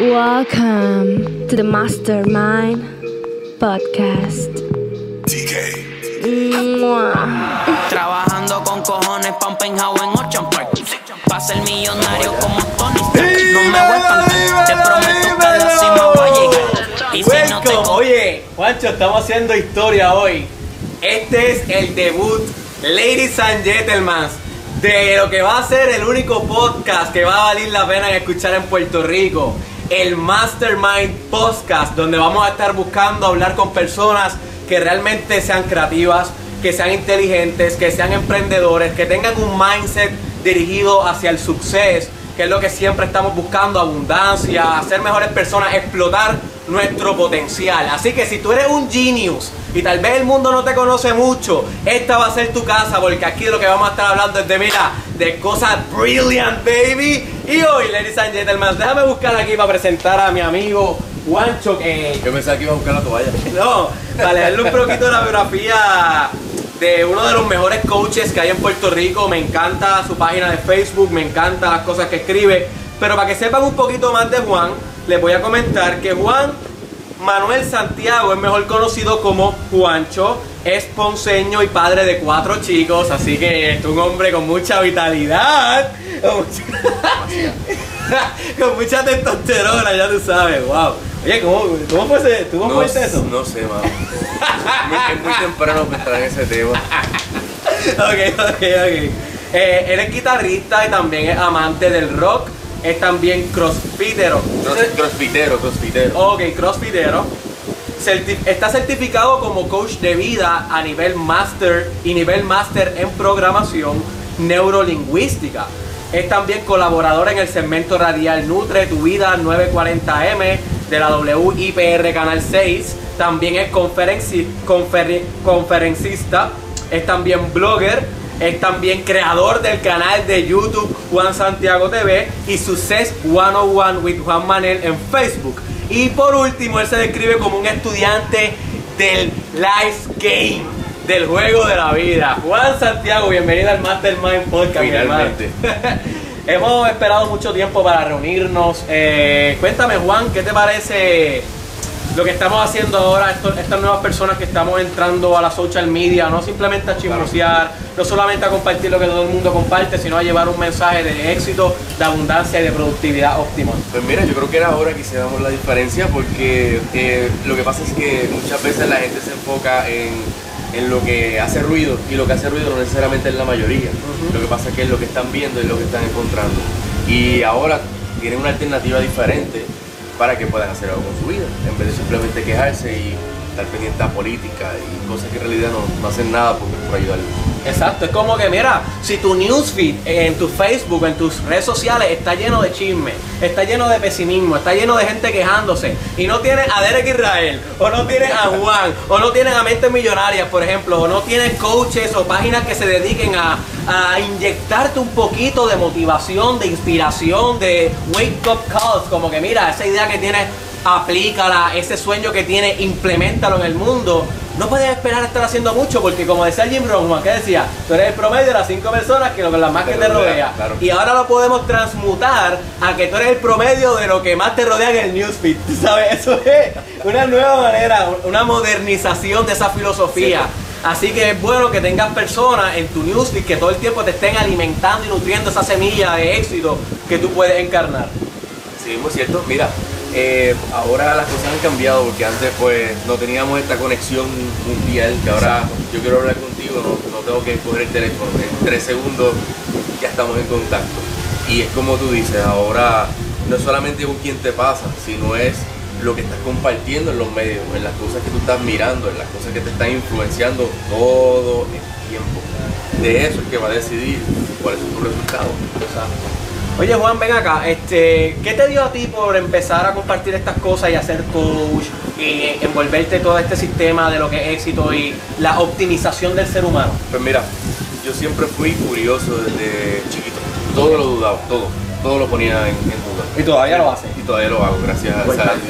Welcome to the Mastermind Podcast. Mua. Trabajando con cojones pa' un penthouse en Ocean Park. Pa' ser millonario como Tony Stark. No me voy a te prometo que a la cima voy a llegar. Y si no te Oye, Juancho, estamos haciendo historia hoy. Este es el debut, ladies and gentlemen, de lo que va a ser el único podcast que va a valer la pena en escuchar en Puerto Rico. El Mastermind Podcast, donde vamos a estar buscando hablar con personas que realmente sean creativas, que sean inteligentes, que sean emprendedores, que tengan un mindset dirigido hacia el suceso que es lo que siempre estamos buscando, abundancia, ser mejores personas, explotar nuestro potencial. Así que si tú eres un genius y tal vez el mundo no te conoce mucho, esta va a ser tu casa porque aquí de lo que vamos a estar hablando es de, mira, de cosas brilliant, baby. Y hoy, ladies and gentlemen, déjame buscar aquí para presentar a mi amigo Juancho, que Yo pensaba que iba a buscar la toalla. no, para leerle un poquito de la biografía de uno de los mejores coaches que hay en Puerto Rico. Me encanta su página de Facebook, me encanta las cosas que escribe. Pero para que sepan un poquito más de Juan, les voy a comentar que Juan Manuel Santiago es mejor conocido como Juancho, es ponceño y padre de cuatro chicos, así que es un hombre con mucha vitalidad, con mucha, con mucha testosterona, ya tú sabes, wow. Oye, ¿cómo, cómo fue, ese- ¿cómo fue eso? No sé, mano. Es muy temprano para entrar en ese tema. ok, ok, ok. Eh, él es guitarrista y también es amante del rock. Es también crossfitero. Cross- Crossfitero, crossfitero. Ok, crossfitero. Certi- está certificado como coach de vida a nivel master y nivel master en programación neurolingüística. Es también colaborador en el segmento radial Nutre Tu Vida 940M de la WIPR Canal 6. También es conferenci- conferencista. Es también blogger. Es también creador del canal de YouTube Juan Santiago TV y Success 101 with Juan Manel en Facebook. Y por último, él se describe como un estudiante del Life Game, del juego de la vida. Juan Santiago, bienvenido al Mastermind Podcast. mi hermano. Hemos esperado mucho tiempo para reunirnos. Eh, cuéntame, Juan, ¿qué te parece lo que estamos haciendo ahora? esto- estas nuevas personas que estamos entrando a la social media, no simplemente a chismosear, no solamente a compartir lo que todo el mundo comparte, sino a llevar un mensaje de éxito, de abundancia y de productividad óptima. Pues mira, yo creo que era hora que hiciéramos la diferencia porque eh, lo que pasa es que muchas veces la gente se enfoca en, en lo que hace ruido y lo que hace ruido no necesariamente es la mayoría. Lo que pasa es que es lo que están viendo y lo que están encontrando. Y ahora tienen una alternativa diferente para que puedan hacer algo con su vida, en vez de simplemente quejarse y estar pendiente a política y cosas que en realidad no, hacen nada por, por ayudarlos. Exacto, es como que mira, si tu newsfeed en tu Facebook, en tus redes sociales está lleno de chisme, está lleno de pesimismo, está lleno de gente quejándose y no tienes a Derek Israel, o no tienes a Juan, o no tienes a Mentes Millonarias, por ejemplo, o no tienes coaches o páginas que se dediquen a, a inyectarte un poquito de motivación, de inspiración, de wake up calls, como que mira, esa idea que tienes, aplícala, ese sueño que tienes, implementalo en el mundo. No puedes esperar a estar haciendo mucho porque como decía Jim Rohn, que decía, tú eres el promedio de las cinco personas que lo que las más Te que te rodea, rodea. claro. Y ahora lo podemos transmutar a que tú eres el promedio de lo que más te rodea en el newsfeed. ¿tú ¿Sabes? Eso es una nueva manera, una modernización de esa filosofía. Así que es bueno que tengas personas en tu newsfeed que todo el tiempo te estén alimentando y nutriendo esa semilla de éxito que tú puedes encarnar. Sí, es cierto. Mira, eh, ahora las cosas han cambiado porque antes pues no teníamos esta conexión mundial que ahora yo quiero hablar contigo, no, no tengo que coger el teléfono, en tres segundos ya estamos en contacto. Y es como tú dices, ahora no es solamente con quién te pasa, sino es lo que estás compartiendo en los medios, en las cosas que tú estás mirando, en las cosas que te están influenciando todo el tiempo. De eso es que va a decidir cuál es tu resultado. Oye Juan, ven acá, este, ¿qué te dio a ti por empezar a compartir estas cosas y hacer coach y envolverte todo este sistema de lo que es éxito y la optimización del ser humano? Pues mira, yo siempre fui curioso desde chiquito. Todo lo dudaba, todo. Todo lo ponía en, en duda. Y todavía lo haces. Y todavía lo hago, gracias a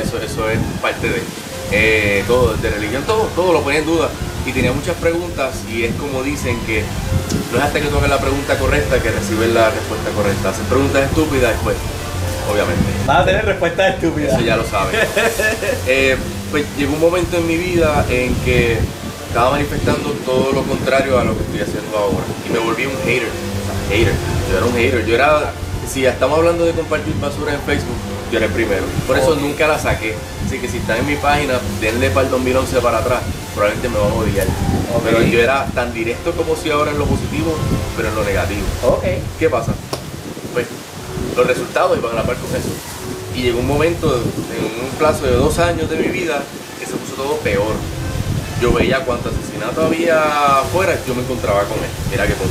eso, eso es parte de eh, todo, de religión, todo, todo lo ponía en duda. Y tenía muchas preguntas y es como dicen que no es hasta que toques la pregunta correcta que recibes la respuesta correcta. Haces preguntas estúpidas después, obviamente. Vas a tener respuestas estúpidas. Eso ya lo sabes. Eh, pues llegó un momento en mi vida en que estaba manifestando todo lo contrario a lo que estoy haciendo ahora. Y me volví un hater. O sea, hater. Yo era un hater. Yo era. Si ya estamos hablando de compartir basura en Facebook, yo era el primero. Por eso nunca la saqué. Así que si están en mi página, denle para el 2011 para atrás. Probablemente me van a odiar. Ok. Pero yo era tan directo como si ahora en lo positivo, pero en lo negativo. Ok. ¿Qué pasa? Pues los resultados iban a la par con eso. Y llegó un momento, en un plazo de dos años de mi vida, que se puso todo peor. Yo veía cuánto asesinato había afuera, yo me encontraba con él. Qué cosa.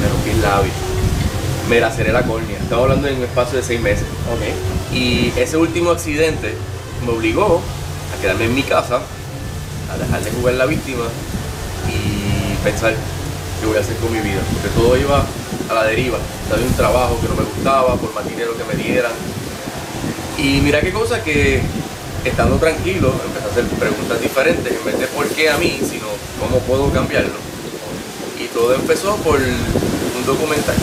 Me rompí el labio. Me laceré la córnea. Estamos hablando en un espacio de seis meses. Ok. Y ese último accidente me obligó a quedarme en mi casa, a dejar de jugar la víctima y pensar qué voy a hacer con mi vida. Porque todo iba a la deriva. Había un trabajo que no me gustaba, por más dinero que me dieran. Y mira qué cosa que estando tranquilo empecé a hacer preguntas diferentes, en vez de por qué a mí, sino cómo puedo cambiarlo. Y todo empezó por un documental,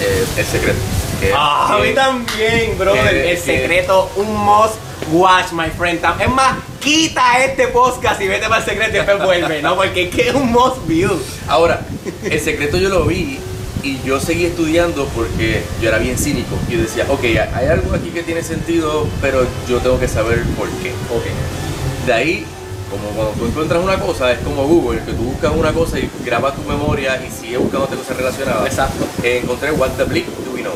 eh, El Secreto. que- Ah, a mí también, brother. que- el secreto, un must watch, my friend. Es más, quita este podcast y vete para el secreto y después vuelve, ¿no? Porque es que es un must view. Ahora, el secreto yo lo vi y yo seguí estudiando porque yo era bien cínico. Yo decía, ok, hay algo aquí que tiene sentido, pero yo tengo que saber por qué. De ahí, como cuando tú encuentras una cosa, es como Google, que tú buscas una cosa y grabas tu memoria y sigues buscándote cosas relacionadas. Exacto. Eh, encontré What the Bleep Do We Know.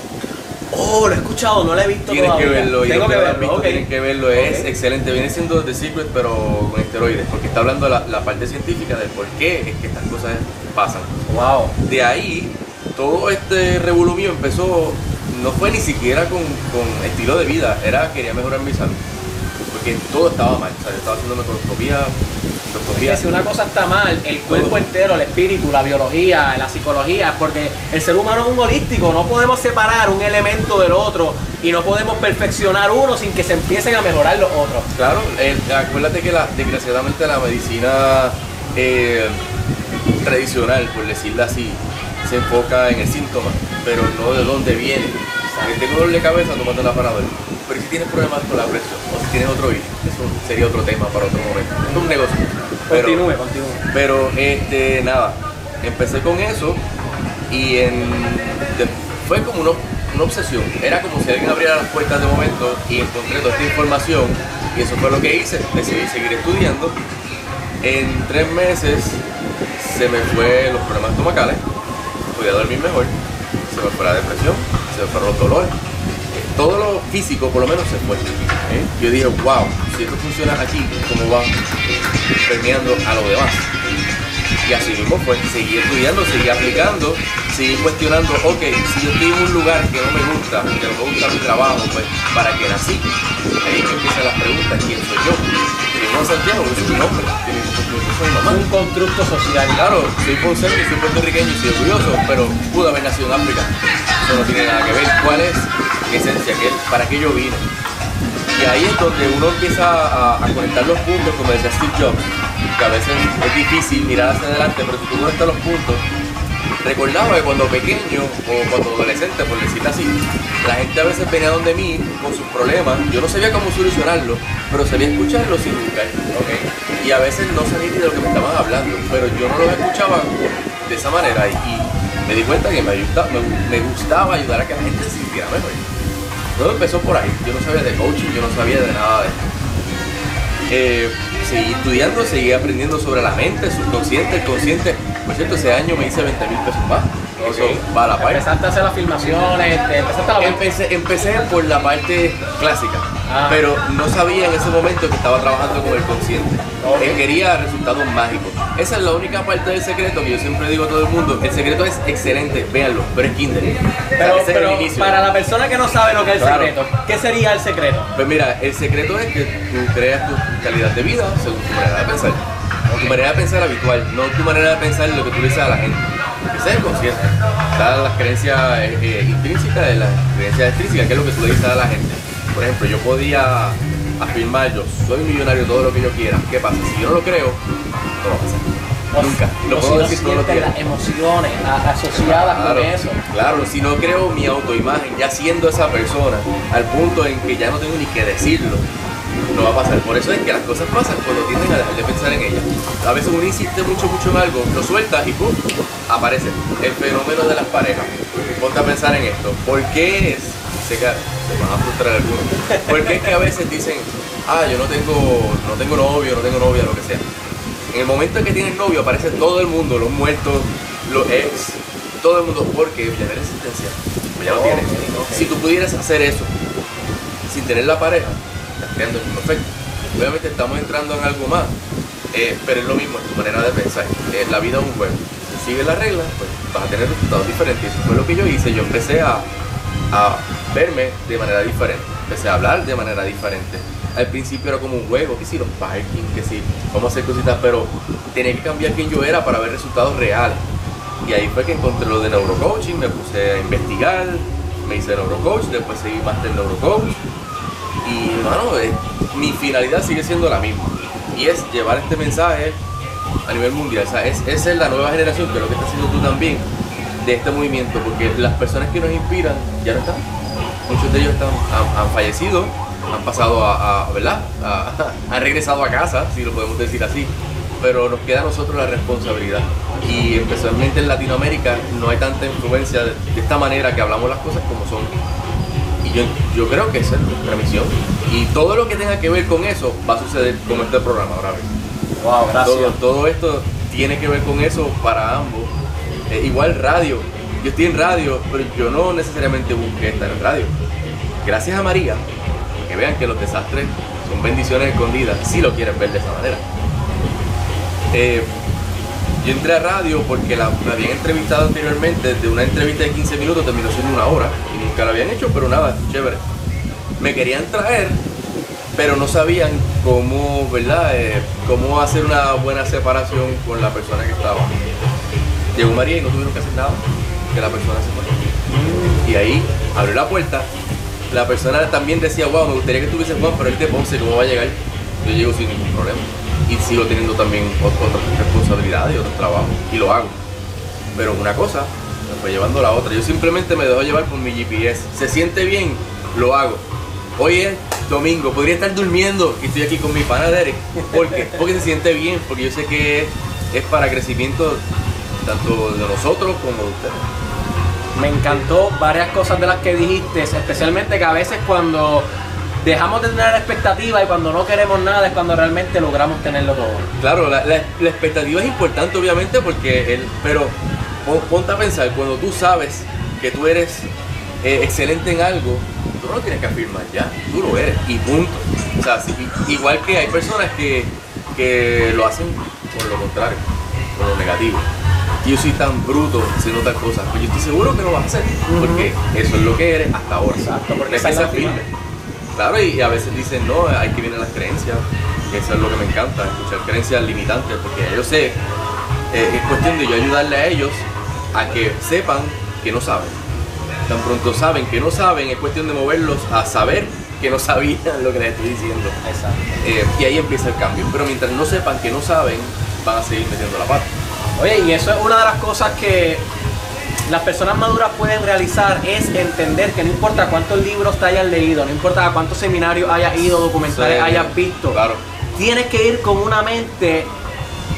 Oh, lo he escuchado, no lo he visto Tienes que verlo, y Tengo que verlo, visto ok. tienen que verlo, es excelente. Viene siendo The Secret, pero con esteroides, porque está hablando de la, la parte científica del por qué es que estas cosas pasan. Wow. De ahí, todo este revolú mío empezó, no fue ni siquiera con, con estilo de vida, era quería mejorar mi salud. Porque todo estaba mal, o sea, yo estaba haciendo microscopía, endoscopía. si una cosa está mal, el cuerpo Todo. entero, el espíritu, la biología, la psicología, porque el ser humano es un holístico, no podemos separar un elemento del otro y no podemos perfeccionar uno sin que se empiecen a mejorar los otros. Claro, eh, acuérdate que la, desgraciadamente la medicina eh, tradicional, por decirlo así, se enfoca en el síntoma, pero no de dónde viene. Si tengo dolor de cabeza, tomando la paradol. Pero si tienes problemas con la presión o si tienes otro hijo, eso sería otro tema para otro momento. Es un negocio. Pero, Continúe, continúe. pero este, nada, empecé con eso y en, fue como una, una obsesión. Era como si alguien abriera las puertas de momento y encontré toda esta información y eso fue lo que hice. Decidí seguir estudiando. En tres meses se me fue los problemas estomacales, podía dormir mejor, se me fue la depresión, se me fueron los dolores. Todo lo físico por lo menos se fue. ¿eh? Yo dije, wow, si esto funciona aquí, ¿cómo va permeando a lo demás? Y así mismo fue, seguí estudiando, seguí aplicando, seguí cuestionando, ok, si yo estoy en un lugar que no me gusta, que no me gusta mi trabajo, pues, ¿para qué nací? Ahí que empiezan las preguntas, ¿quién soy yo? En Santiago, ese es mi nombre, tiene soy mamá. Un constructo social. Claro, soy ponceño, soy puertorriqueño y soy orgulloso, pero pude haber nacido en África. No tiene nada que ver. ¿Cuál es mi esencia? ¿Qué, ¿Para qué yo vine? Y ahí es donde uno empieza a, conectar los puntos, como decía Steve Jobs, que a veces es difícil mirar hacia adelante, pero si tú conectas los puntos, recordaba que cuando pequeño o cuando adolescente, por decirlo así, la gente a veces venía donde mí con sus problemas, yo no sabía cómo solucionarlo, pero sabía escucharlo sin buscar. Y a veces no sabía ni de lo que me estaban hablando, pero yo no los escuchaba de esa manera y me di cuenta que me, ayuda- me, me gustaba ayudar a que la gente se sintiera mejor. Todo empezó por ahí, yo no sabía de coaching, yo no sabía de nada de esto. Eh, seguí estudiando, seguí aprendiendo sobre la mente, el subconsciente, el consciente. Por cierto, ese año me hice 20 mil pesos más. Eso va a la par. Empezaste a hacer las filmaciones, te- empezaste a la Empecé, empecé por la parte clásica, Ah. pero no sabía en ese momento que estaba trabajando con el consciente. Él quería resultados mágicos. Esa es la única parte del secreto que yo siempre digo a todo el mundo. El secreto es excelente, véanlo, pero es Kinder. O sea, Pero, es el inicio. para la persona que no sabe lo que es el Claro. secreto, ¿qué sería el secreto? Pues mira, el secreto es que tú creas tu calidad de vida según tu manera de pensar. Tu manera de pensar habitual, no tu manera de pensar lo que tú le dices a la gente. Ese es el consciente. Están las creencias eh, eh, intrínsecas y las creencias extrínsecas, que es lo que tú le dices a la gente. Por ejemplo, yo podía afirmar, yo soy millonario, todo lo que yo quiera. ¿Qué pasa? Si yo no lo creo, no va a pasar. Nunca. Lo no puedo si no decir días. las emociones asociadas Claro, con eso. claro, si no creo mi autoimagen ya siendo esa persona al punto en que ya no tengo ni que decirlo, no va a pasar. Por eso es que las cosas pasan cuando tienden a dejar de pensar en ellas. A veces uno insiste mucho, mucho en algo, lo suelta y ¡pum! aparece el fenómeno de las parejas. Ponte a pensar en esto. ¿Por qué es? Sé que se van a frustrar algunos. ¿Por qué es que a veces dicen, ah, yo no tengo, no tengo novio, no tengo novia, lo que sea? En el momento en que tienes novio aparece todo el mundo, los muertos, los ex, todo el mundo, porque ya eres existencia, ya lo tienes. Si tú pudieras hacer eso sin tener la pareja, estás creando el mismo efecto. Obviamente estamos entrando en algo más, eh, pero es lo mismo, es tu manera de pensar. Eh, la vida es un juego. Si sigues las reglas, pues vas a tener resultados diferentes. Eso fue lo que yo hice. Yo empecé a, a verme de manera diferente. Empecé a hablar de manera diferente. Al principio era como un juego, que si los parking, que si vamos a hacer cositas, pero tenía que cambiar quién yo era para ver resultados reales. Y ahí fue que encontré lo de neurocoaching, me puse a investigar, me hice neurocoach, después seguí máster neurocoach. Y bueno, mi finalidad sigue siendo la misma. Y es llevar este mensaje a nivel mundial. O sea, es, esa es la nueva generación, que es lo que estás haciendo tú también, de este movimiento. Porque las personas que nos inspiran ya no están. Muchos de ellos están, han, han fallecido, han pasado a, a- ¿verdad? A- han regresado a casa, si lo podemos decir así. Pero nos queda a nosotros la responsabilidad. Y especialmente en Latinoamérica no hay tanta influencia de, de esta manera que hablamos las cosas como son. Y yo, yo creo que esa es nuestra misión. Y todo lo que tenga que ver con eso va a suceder con este programa ahora mismo. Wow, Todo, todo esto tiene que ver con eso para ambos. Eh, igual radio. Yo estoy en radio, pero yo no necesariamente busqué estar en radio. Gracias a María, que vean que los desastres son bendiciones escondidas, si lo quieren ver de esa manera. Eh, yo entré a radio porque me habían entrevistado anteriormente, de una entrevista de 15 minutos terminó siendo una hora y nunca la habían hecho, pero nada, chévere. Me querían traer, pero no sabían cómo, ¿verdad? Eh, cómo hacer una buena separación con la persona que estaba. Llegó María y no tuvieron que hacer nada, la persona se fue. Y ahí abrió la puerta. La persona también decía, wow, me gustaría que tuviese Juan, pero él de Ponce, ¿cómo va a llegar? Yo llego sin ningún problema. Y sigo teniendo también ot- otras responsabilidades y otros trabajos. Y lo hago. Pero una cosa me fue llevando la otra. Yo simplemente me dejo llevar por mi GPS. Se siente bien, lo hago. Hoy es domingo, podría estar durmiendo y estoy aquí con mi pana Derek. Porque se siente bien, porque yo sé que es para crecimiento tanto de nosotros como de ustedes. Me encantó varias cosas de las que dijiste, especialmente que a veces cuando dejamos de tener expectativa y cuando no queremos nada es cuando realmente logramos tenerlo todo. Claro, la, expectativa es importante obviamente porque el, pero pon- ponte a pensar, cuando tú sabes que tú eres eh, excelente en algo, tú no lo tienes que afirmar ya, tú lo eres y punto. O sea, igual que hay personas que, que lo hacen por lo contrario, por lo negativo. Yo soy tan bruto haciendo tal cosa, pues yo estoy seguro que lo vas a hacer, porque eso es lo que eres hasta ahora. Exacto, porque esa es firme. Claro, y a veces dicen, no, hay que vienen las creencias, que eso es lo que me encanta, escuchar creencias limitantes, porque yo sé, eh, es cuestión de yo ayudarle a ellos a que sepan que no saben. Tan pronto saben que no saben, es cuestión de moverlos a saber que no sabían lo que les estoy diciendo. Exacto. Eh, y ahí empieza el cambio. Pero mientras no sepan que no saben, van a seguir metiendo la pata. Oye, y eso es una de las cosas que las personas maduras pueden realizar, es entender que no importa cuántos libros te hayas leído, no importa cuántos seminarios hayas ido, documentales Sí, hayas visto, Claro. tienes que ir con una mente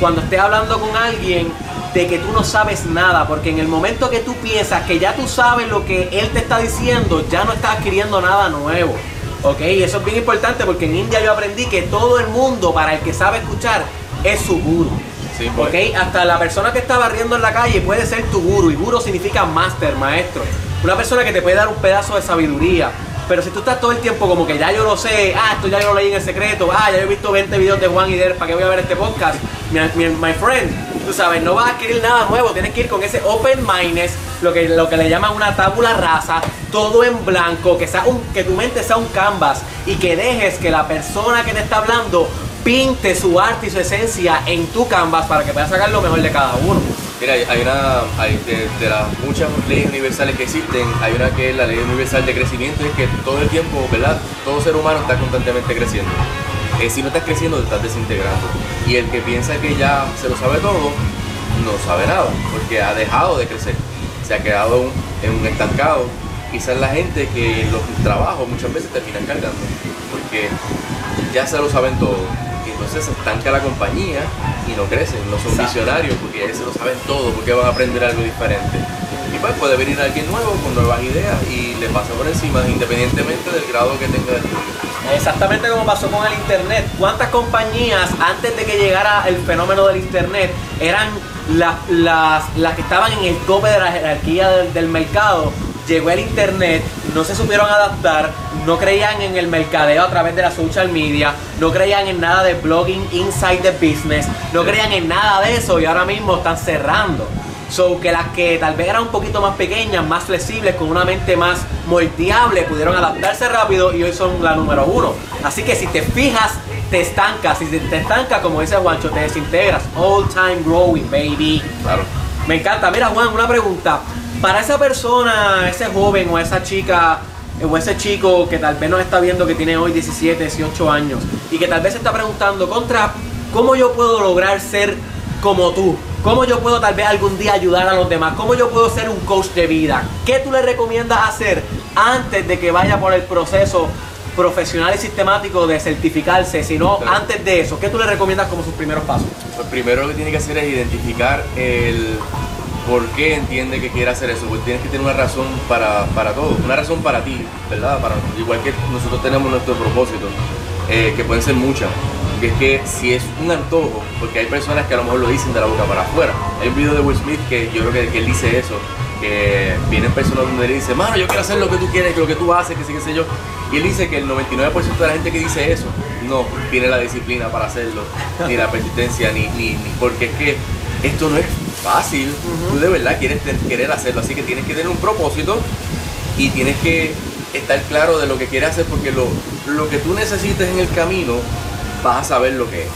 cuando estés hablando con alguien de que tú no sabes nada, porque en el momento que tú piensas que ya tú sabes lo que él te está diciendo, ya no estás adquiriendo nada nuevo. ¿Ok? Y eso es bien importante porque en India yo aprendí que todo el mundo, para el que sabe escuchar, es su guru. Sí, pues. Hasta la persona que está barriendo en la calle puede ser tu guru. Y guru significa máster, maestro. Una persona que te puede dar un pedazo de sabiduría. Pero si tú estás todo el tiempo como que ya yo lo sé, ah, esto ya yo lo leí en el secreto, ah, ya yo he visto 20 videos de Juan y Der, ¿para qué voy a ver este podcast? Mi, mi- my friend, tú sabes, no vas a adquirir nada nuevo, tienes que ir con ese open mindness, lo que, lo que le llaman una tábula rasa, todo en blanco, que, sea un, que tu mente sea un canvas y que dejes que la persona que te está hablando pinte su arte y su esencia en tu canvas para que puedas sacar lo mejor de cada uno. Mira, hay- una, hay de, las muchas leyes universales que existen, hay una que es la ley universal de crecimiento, es que todo el tiempo, ¿verdad? Todo ser humano está constantemente creciendo. Eh, si no estás creciendo, te estás desintegrando. Y el que piensa que ya se lo sabe todo, no sabe nada, porque ha dejado de crecer. Se ha quedado en un estancado. Quizás la gente que los trabajos muchas veces terminan cargando, porque ya se lo saben todo. Entonces se estanca la compañía y no crecen, no son Exacto. visionarios porque ya se lo saben todo, porque van a aprender algo diferente. Y pues puede venir alguien nuevo con nuevas ideas y le pasa por encima independientemente del grado que tenga de estudio. Exactamente como pasó con el internet. ¿Cuántas compañías antes de que llegara el fenómeno del internet eran las, las, las que estaban en el tope de la jerarquía del, del mercado? Llegó el internet, no se supieron adaptar, no creían en el mercadeo a través de la social media, no creían en nada de blogging inside the business, no creían en nada de eso y ahora mismo están cerrando. So que las que tal vez eran un poquito más pequeñas, más flexibles, con una mente más moldeable, pudieron adaptarse rápido y hoy son la número uno. Así que si te fijas, te estancas. Si te estancas, como dice Juancho, te desintegras. All time growing, baby. Claro. Me encanta. Mira, Juan, una pregunta. Para esa persona, ese joven o esa chica eh, o ese chico que tal vez nos está viendo que tiene hoy 17, 18 años y que tal vez se está preguntando, contra, ¿cómo yo puedo lograr ser como tú? ¿Cómo yo puedo tal vez algún día ayudar a los demás? ¿Cómo yo puedo ser un coach de vida? ¿Qué tú le recomiendas hacer antes de que vaya por el proceso profesional y sistemático de certificarse? Sino Claro. antes de eso, ¿qué tú le recomiendas como sus primeros pasos? Pues primero lo que tiene que hacer es identificar el por qué entiende que quiere hacer eso. Porque tienes que tener una razón para, para todo, una razón para ti, ¿verdad? Para, igual que nosotros tenemos nuestro propósito, eh, que pueden ser muchas. Que es que si es un antojo, porque hay personas que a lo mejor lo dicen de la boca para afuera. Hay un video de Will Smith que yo creo que, él dice eso, que vienen personas donde él dice, mano, yo quiero hacer lo que tú quieres, lo que tú haces, que sí, que sé yo. Y él dice que el 99% de la gente que dice eso no tiene la disciplina para hacerlo, ni la persistencia, ni, ni, ni- porque es que esto no es fácil. Tú de verdad quieres querer hacerlo, así que tienes que tener un propósito y tienes que estar claro de lo que quieres hacer, porque lo, lo que tú necesites en el camino, vas a saber lo que es.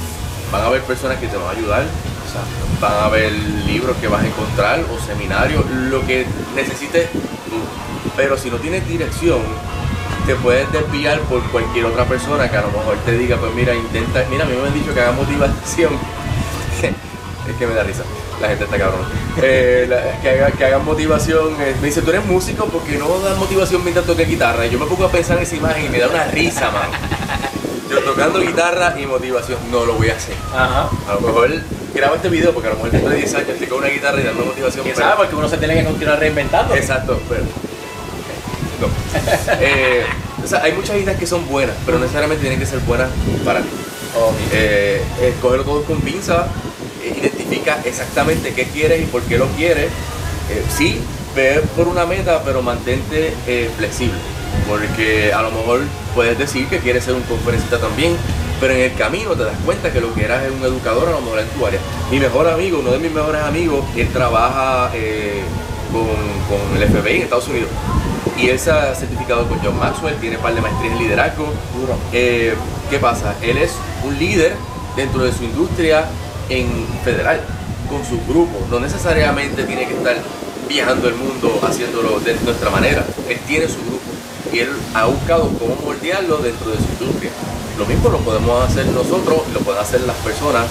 Van a haber personas que te van a ayudar, o sea, van a haber libros que vas a encontrar o seminarios, lo que necesites tú. Pero si no tienes dirección, te puedes desviar por cualquier otra persona que a lo mejor te diga, pues mira, intenta, mira, a mí me han dicho que haga motivación. es que me da risa, la gente está cabrón. Eh, la- que, haga, que hagan motivación, eh, me dice, tú eres músico porque no das motivación mientras toques guitarra. Y yo me pongo a pensar en esa imagen y me da una risa, man. Yo tocando guitarra y motivación, no lo voy a hacer. Ajá. A lo mejor grabo este video porque a lo mejor dentro de 10 años estoy con una guitarra y dando motivación. ¿Quién sabe? Porque uno se tiene que continuar reinventando. Exacto, pero. No. Eh, o sea, hay muchas ideas que son buenas, pero necesariamente tienen que ser buenas para ti. Eh, escógelo todo con pinza, eh, identifica exactamente qué quieres y por qué lo quieres. Eh, sí, ve por una meta, pero mantente eh, flexible. Porque a lo mejor puedes decir que quieres ser un conferencista también, pero en el camino te das cuenta que lo que eras es un educador a lo mejor en tu área. Mi mejor amigo, uno de mis mejores amigos, él trabaja eh, con, con el FBI en Estados Unidos. Y él se ha certificado con John Maxwell, tiene un par de maestrías en liderazgo. Eh, ¿Qué pasa? Él es un líder dentro de su industria en federal, con su grupo. No necesariamente tiene que estar viajando el mundo haciéndolo de nuestra manera. Él tiene su grupo y él ha buscado cómo moldearlo dentro de su industria. Lo mismo lo podemos hacer nosotros y lo pueden hacer las personas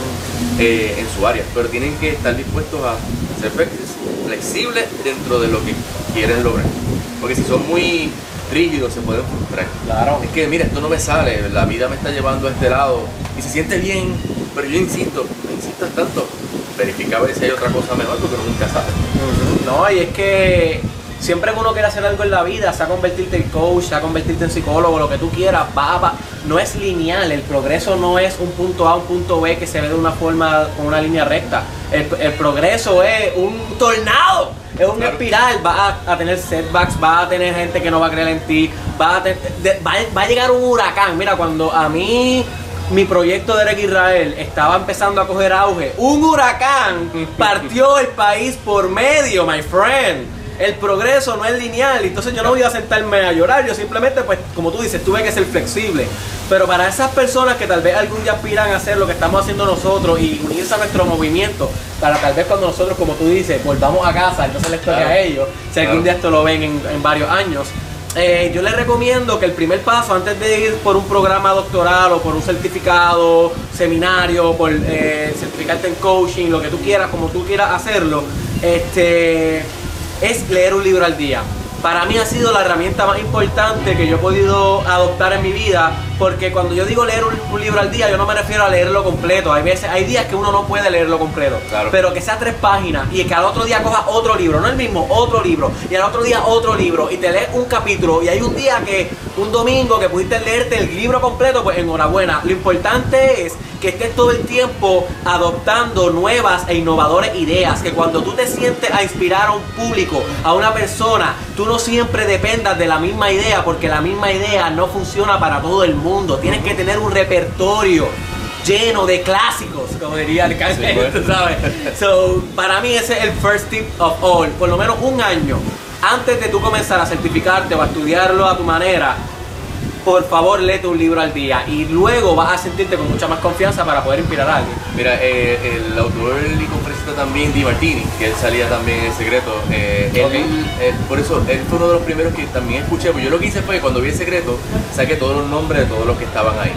eh, en su área, pero tienen que estar dispuestos a ser flex- flexibles dentro de lo que quieren lograr. Porque si son muy rígidos se pueden frustrar. Claro. Es que mira, esto no me sale, la vida me está llevando a este lado y se siente bien, pero yo insisto, no insistas tanto. Verifica a ver si hay otra cosa mejor porque uno nunca sabe. No, y es que siempre que uno quiere hacer algo en la vida, sea convertirte en coach, sea convertirte en psicólogo, lo que tú quieras, va, va. No es lineal, el progreso no es un punto A, un punto B que se ve de una forma, con una línea recta. El, el progreso es un tornado, es un Claro. espiral, va a, a tener setbacks, va a tener gente que no va a creer en ti, va a, te- de- va, va a llegar un huracán. Mira, cuando a mí mi proyecto de Eric Israel estaba empezando a coger auge, un huracán partió el país por medio, my friend. El progreso no es lineal, entonces yo no voy a sentarme a llorar, yo simplemente, pues, como tú dices, tuve que ser flexible. Pero para esas personas que tal vez algún día aspiran a hacer lo que estamos haciendo nosotros y unirse a nuestro movimiento, para tal vez cuando nosotros, como tú dices, volvamos a casa, entonces les toque Claro. a ellos, si algún Claro. día esto lo ven en, en varios años, eh, yo les recomiendo que el primer paso, antes de ir por un programa doctoral o por un certificado, seminario, por eh, certificarte en coaching, lo que tú quieras, como tú quieras hacerlo, este, es leer un libro al día. Para mí ha sido la herramienta más importante que yo he podido adoptar en mi vida, porque cuando yo digo leer un, un libro al día, yo no me refiero a leerlo completo. Hay veces, hay días que uno no puede leerlo completo, Claro. pero que sea tres páginas y que al otro día coja otro libro, no el mismo, otro libro, y al otro día otro libro, y te lees un capítulo, y hay un día que, un domingo que pudiste leerte el libro completo, pues enhorabuena. Lo importante es que estés todo el tiempo adoptando nuevas e innovadoras ideas, que cuando tú te sientes a inspirar a un público, a una persona, tú no siempre dependas de la misma idea, porque la misma idea no funciona para todo el mundo. Tienes que tener un repertorio lleno de clásicos, como diría el Sí. So, para mí ese es el first tip of all. Por lo menos un año antes de tú comenzar a certificarte o a estudiarlo a tu manera, por favor léete un libro al día y luego vas a sentirte con mucha más confianza para poder inspirar a alguien. Mira, eh, el autor y conferencista también, Di Martini, que él salía también en secreto. eh, él- él- por eso, él fue uno de los primeros que también escuché. Pues yo lo que hice fue, cuando vi el secreto, saqué todos los nombres de todos los que estaban ahí.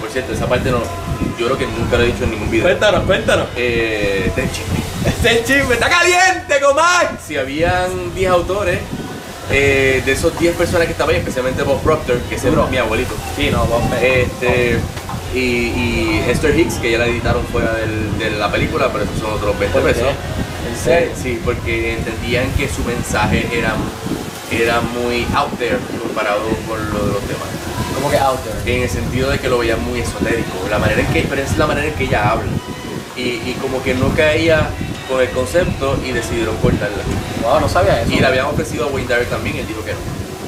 Por cierto, esa parte no, yo creo que nunca lo he dicho en ningún video. Cuéntanos, cuéntanos. Eh, del chisme. Este chisme está caliente, comay. Si habían 10 autores, eh, de esos 10 personas que estaban ahí, especialmente Bob Proctor, que ese Bro. es mi abuelito. Sí, no, me- Este, y, y Esther Hicks, que ya la editaron fuera del- de la película, pero esos son otros 20 ¿Por qué? pesos. ¿En serio? Sí, porque entendían que su mensaje era, era muy out there comparado con lo de los demás. Como que out there. En el sentido de que lo veían muy esotérico, la manera en que, pero es la manera en que ella habla. Y, y como que no caía con el concepto y decidieron cortarla. Wow, no sabía eso. Y le habían ofrecido a Wayne Dyer también, él dijo que no.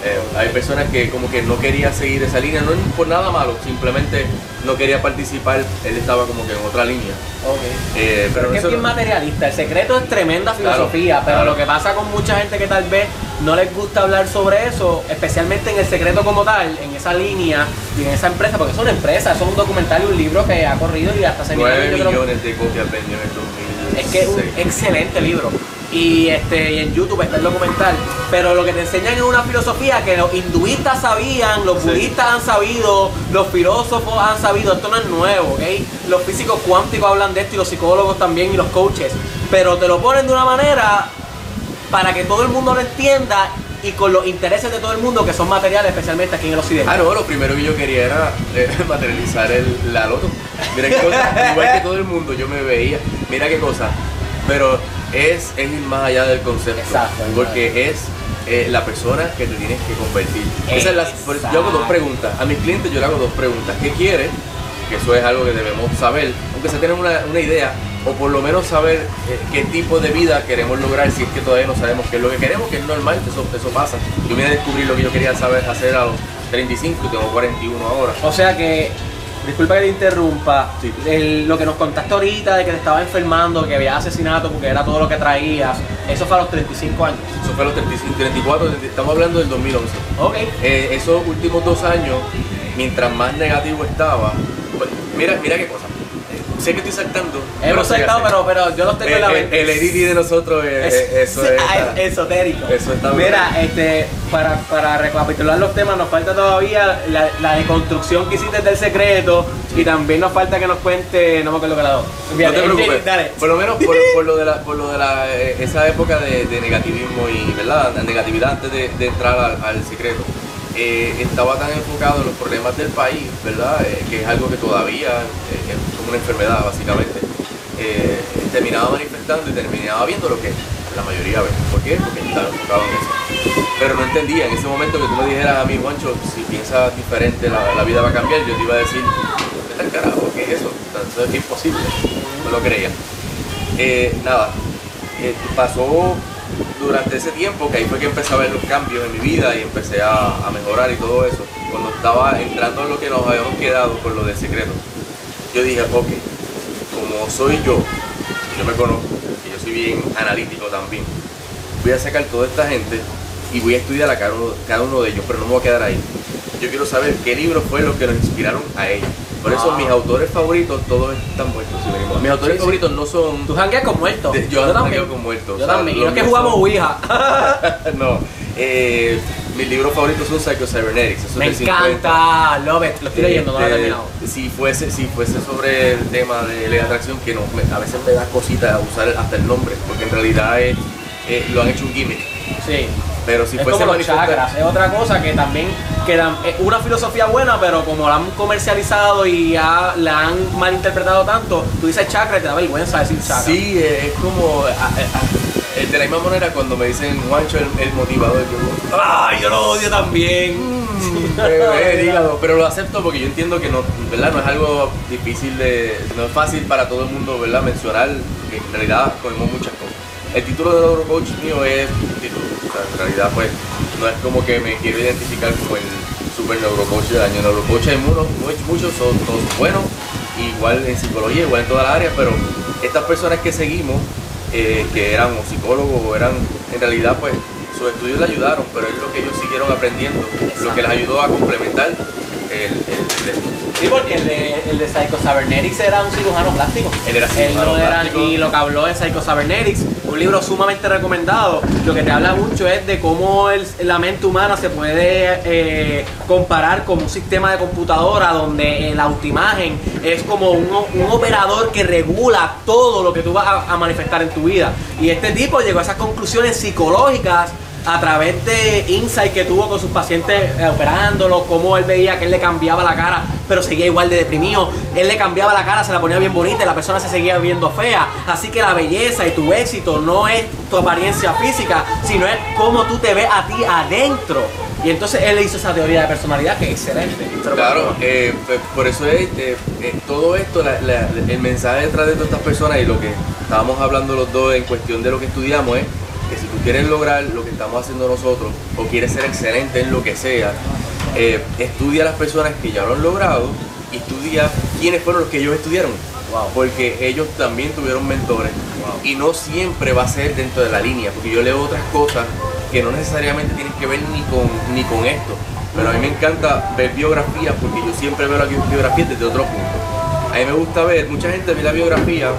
Eh, hay personas que como que no quería seguir esa línea, no es por nada malo, simplemente no quería participar, él estaba como que en otra línea. Ok. Eh, Pero pero es que es bien no- materialista. El secreto es tremenda Claro, filosofía, pero claro. lo que pasa con mucha gente que tal vez no les gusta hablar sobre eso, especialmente en el secreto como tal, en esa línea y en esa empresa, porque es una empresa, eso es un documental y un libro que ha corrido y hasta se 9 yo creo- millones de copias vendió en el 2006. Es que es un excelente libro. Y este y en YouTube está el documental. Pero lo que te enseñan es una filosofía que los hinduistas sabían, los Sí. budistas han sabido, los filósofos han sabido. Esto no es nuevo, ¿ok? Los físicos cuánticos hablan de esto y los psicólogos también y los coaches. Pero te lo ponen de una manera para que todo el mundo lo entienda y con los intereses de todo el mundo que son materiales, especialmente aquí en el occidente. Ah, no, lo primero que yo quería era eh, materializar el, la loto. Mira qué cosa, igual que todo el mundo, yo me veía, mira qué cosa. Pero es, es ir más allá del concepto. Exacto, Porque es eh, la persona que te tienes que convertir. Esa es la- yo hago dos preguntas. A mis clientes yo le hago dos preguntas. ¿Qué quiere? Que eso es algo que debemos saber, aunque se tenga una, una idea, o por lo menos saber eh, qué tipo de vida queremos lograr si es que todavía no sabemos qué es lo que queremos, que es normal, que eso, eso pasa. Yo vine a descubrir lo que yo quería saber hacer a los 35 y tengo 41 ahora. O sea que, disculpa que te interrumpa, Sí. el- lo que nos contaste ahorita de que te estaba enfermando, que había asesinato porque era todo lo que traías, eso fue a los 35 años. Eso fue a los 35, 34, estamos hablando del 2011. Ok. Eh, esos últimos dos años, mientras más negativo estaba, pues, mira, mira qué cosa. Eh, sé que estoy saltando. Hemos saltado, pero, pero yo los tengo en la Eh, mente. el, ADD de nosotros, eh, eh, eso es. es esotérico. Eso está Mira, este, para, para recapitular los temas, nos falta todavía la, la deconstrucción que hiciste del secreto y también nos falta que nos cuente, no me acuerdo que la dos. no te eh, preocupes. Dale. Por lo menos por, por lo de, la, por lo de la, eh, esa época de, de negativismo y ¿verdad? la negatividad antes de, de entrar al, al secreto. Eh, estaba tan enfocado en los problemas del país, ¿verdad? Eh, que es algo que todavía eh, es como una enfermedad, básicamente. Terminaba manifestando y terminaba viendo lo que la mayoría ve. ¿Por qué? Porque estaba enfocado en eso. Pero no entendía en ese momento que tú me dijeras a mí, Juancho, si piensas diferente, la, vida va a cambiar. Yo te iba a decir, ¿qué carajo? ¿Qué es eso? Eso es imposible. No lo creía. Nada, pasó durante ese tiempo que ahí fue que empecé a ver los cambios en mi vida y empecé a, a mejorar y todo eso. Cuando estaba entrando en lo que nos habíamos quedado con lo del secreto, yo dije, ok, como soy yo, yo me conozco, y yo soy bien analítico también, voy a sacar toda esta gente y voy a estudiar a cada uno, cada uno de ellos, pero no me voy a quedar ahí. Yo quiero saber qué libros fue lo que nos inspiraron a ellos. Por eso mis autores favoritos todos están muertos. si venimos. Mis autores Sí, sí. favoritos no son Tú jangueas con muertos. de- yo jangueo con muertos, Yo o sea, también. Y no es que jugamos son- Ouija. no. Eh, mis libros favoritos son Psycho Cybernetics. Me del 50. encanta, love it. Lo estoy leyendo, no lo he Este, terminado. Si fuese, si fuese sobre el tema de de atracción, que no, me- a veces me da cosita usar hasta el nombre, porque en realidad es- eh, lo han hecho un gimmick. Sí. Pero si es fuese como los chakras, es otra cosa que también quedan, es una filosofía buena, pero como la han comercializado y ya la han malinterpretado tanto, tú dices chakra y te da vergüenza decir chakra. Sí, es como. a- a- de la misma manera cuando me dicen Juancho el, el motivador, yo ¡Ay, yo lo odio también! Eh, dígalo, pero lo acepto porque yo entiendo que no, ¿verdad? no es algo difícil de, no es fácil para todo el mundo, ¿verdad? Mencionar que en realidad cogemos muchas cosas. El título de neurocoach mío es título, en realidad pues no es como que me quiero identificar como el super neurocoach del año. Neurocoach hay muchos, muchos son buenos, igual en psicología, igual en todas las áreas, pero estas personas que seguimos, eh, que eran psicólogos eran, en realidad pues sus estudios le ayudaron, pero es lo que ellos siguieron aprendiendo, lo que les ayudó a complementar el, Sí, porque el de, el de Psycho Cybernetics era un cirujano plástico. Él era cirujano no era- plástico. y lo que habló en Psycho Cybernetics, un libro sumamente recomendado, lo que te habla mucho es de cómo el- la mente humana se puede eh, comparar con un sistema de computadora donde eh, la autoimagen es como un, un operador que regula todo lo que tú vas a, a manifestar en tu vida. Y este tipo llegó a esas conclusiones psicológicas a través de insight que tuvo con sus pacientes eh, operándolos, cómo él veía que él le cambiaba la cara, pero seguía igual de deprimido. Él le cambiaba la cara, se la ponía bien bonita y la persona se seguía viendo fea. Así que la belleza y tu éxito no es tu apariencia física, sino es cómo tú te ves a ti adentro. Y entonces él hizo esa teoría de personalidad que es excelente. Claro, eh, pues, por eso es eh, eh, todo esto, la- la- el mensaje detrás de todas estas personas y lo que estábamos hablando los dos en cuestión de lo que estudiamos es quieres lograr lo que estamos haciendo nosotros o quieres ser excelente en lo que sea, eh, estudia a las personas que ya lo han logrado y estudia quiénes fueron los que ellos estudiaron. Wow. Porque ellos también tuvieron mentores y no siempre va a ser dentro de la línea, porque yo leo otras cosas que no necesariamente tienen que ver ni con, ni con esto. Pero a mí me encanta ver biografías porque yo siempre veo las biografías desde otro punto. A mí me gusta ver, mucha gente ve la biografía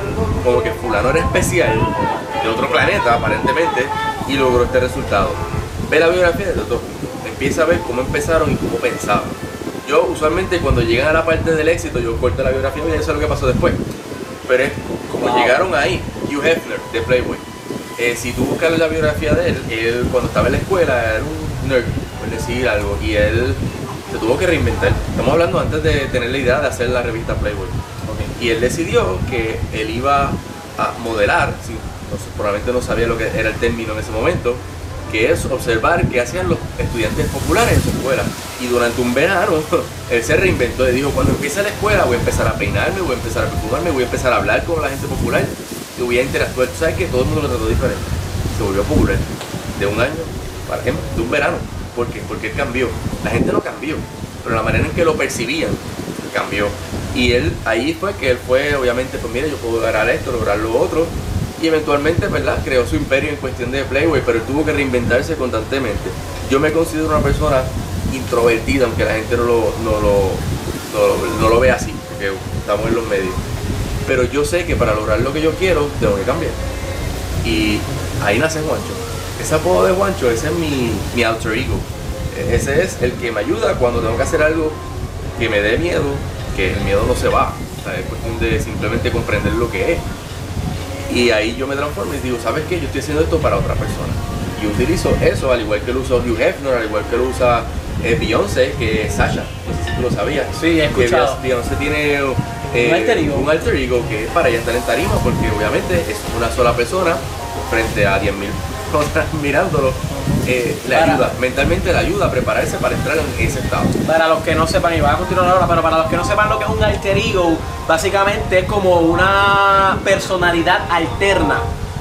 como que fulano era especial, de otro planeta aparentemente, y logró este resultado. Ve la biografía otro punto. Empieza a ver cómo empezaron y cómo pensaban. Yo usualmente cuando llegan a la parte del éxito, yo corto la biografía y ya sé lo que pasó después. Pero es como Wow. llegaron ahí, Hugh Hefner de Playboy. Eh, si tú buscas la biografía de él, él cuando estaba en la escuela era un nerd, por decir algo, y él se tuvo que reinventar. Estamos hablando antes de tener la idea de hacer la revista Playboy. Y él decidió que él iba a modelar, sí, probablemente no sabía lo que era el término en ese momento, que es observar qué hacían los estudiantes populares en su escuela. Y durante un verano, él se reinventó y dijo, cuando empiece la escuela voy a empezar a peinarme, voy a empezar a perfumarme, voy a empezar a hablar con la gente popular y voy a interactuar. Tú sabes que todo el mundo lo trató diferente. Se volvió popular de un año, para ejemplo, de un verano. ¿Por qué? Porque él cambió. La gente no cambió, pero la manera en que lo percibían cambió. Y él, ahí fue que él fue, obviamente, pues mira, yo puedo lograr esto, lograr lo otro. Y eventualmente, ¿verdad? Creó su imperio en cuestión de Playboy, pero tuvo que reinventarse constantemente. Yo me considero una persona introvertida, aunque la gente no lo, no lo, no lo- no lo ve así, porque estamos en los medios. Pero yo sé que para lograr lo que yo quiero, tengo que cambiar. Y ahí nace Juancho. Ese apodo de Juancho, ese es mi, mi alter ego. Ese es el que me ayuda cuando tengo que hacer algo que me dé miedo, que el miedo no se va. O sea, es cuestión de simplemente comprender lo que es. Y ahí yo me transformo y digo, ¿sabes qué? Yo estoy haciendo esto para otra persona. Y utilizo eso, al igual que lo usa Hugh Hefner, al igual que lo usa eh, Beyoncé, que es Sasha. No sé si tú lo sabías. Sí, he Que. Beyoncé tiene eh, Un alter ego. un alter ego que es para ella estar en tarima, porque obviamente es una sola persona frente a 10.000 otras mirándolo. Eh, le Para- ayuda, mentalmente le ayuda a prepararse para entrar en ese estado. Para los que no sepan, y voy a continuar ahora, pero para los que no sepan lo que es un alter ego, básicamente es como una personalidad alterna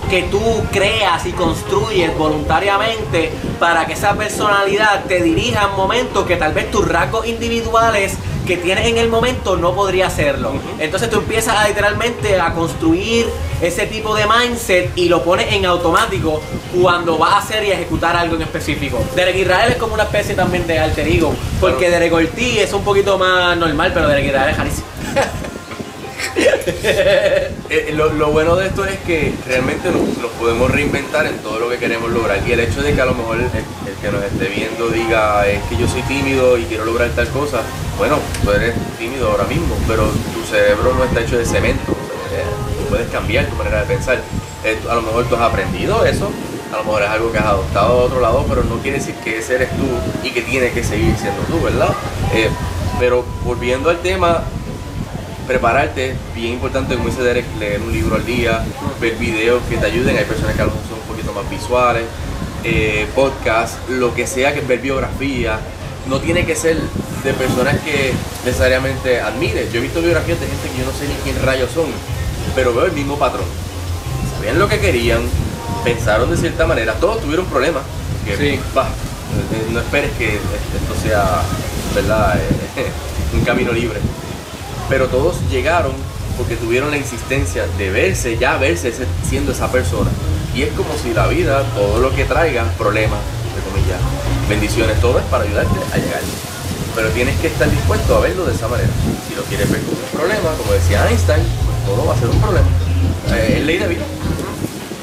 que tú creas y construyes voluntariamente para que esa personalidad te dirija en momentos que tal vez tus rasgos individuales que tienes en el momento no podría hacerlo. Entonces tú empiezas a literalmente a construir ese tipo de mindset y lo pones en automático cuando vas a hacer y ejecutar algo en específico. Derek Israel es como una especie también de alter ego, porque Claro. Derek Ortiz es un poquito más normal, pero Derek Israel es carísimo. Eh, lo, lo bueno de esto es que realmente nos, podemos reinventar en todo lo que queremos lograr. Y el hecho de que a lo mejor el, que nos esté viendo diga es que yo soy tímido y quiero lograr tal cosa, bueno, tú eres tímido ahora mismo, pero tu cerebro no está hecho de cemento. eh, tú puedes cambiar tu manera de pensar. Eh, a lo mejor tú has aprendido eso, a lo mejor es algo que has adoptado de otro lado, pero no quiere decir que ese eres tú y que tiene que seguir siendo tú, ¿verdad? Eh, pero volviendo al tema, prepararte, bien importante, como dice Derek, leer un libro al día, ver videos que te ayuden, hay personas que a lo mejor son un poquito más visuales, eh, podcast, lo que sea, que ver biografía, no tiene que ser de personas que necesariamente admires. Yo he visto biografías de gente que yo no sé ni quién rayos son, pero veo el mismo patrón. Sabían lo que querían, pensaron de cierta manera, todos tuvieron problemas. Que, Sí. bah, no esperes que esto sea, ¿verdad? Un camino libre pero todos llegaron porque tuvieron la insistencia de verse, ya verse siendo esa persona. Y es como si la vida, todo lo que traiga, problemas, entre comillas, bendiciones, todo es para ayudarte a llegar. Pero tienes que estar dispuesto a verlo de esa manera. Si lo quieres ver como un problema, como decía Einstein, pues todo va a ser un problema. Eh, es ley de vida.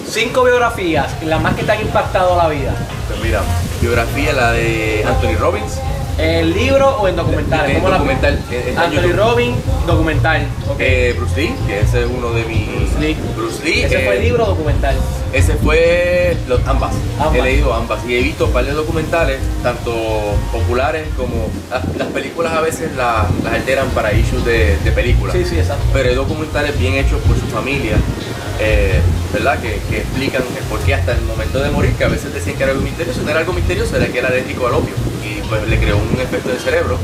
Cinco biografías, las más que te han impactado la vida. Pues mira, biografía, la de Anthony Robbins, ¿En libro o en documentales? En ¿Cómo la- documental, en Anthony. Robbins, documental. eh, Bruce Lee, que ese es uno de mis... Bruce Lee. Bruce Lee, ¿Ese fue eh, libro o documental? Ese fue los, ambas. Ambas. He leído ambas y he visto de documentales, tanto populares como las, las películas a veces la- las alteran para issues de, de películas. Sí, sí, exacto. Pero hay documentales bien hechos por su familia, eh, ¿verdad? Que, que explican el por qué hasta el momento de morir, que a veces decían que era algo misterioso, no era algo misterioso, era que era alérgico al opio pues le creó un efecto el cerebro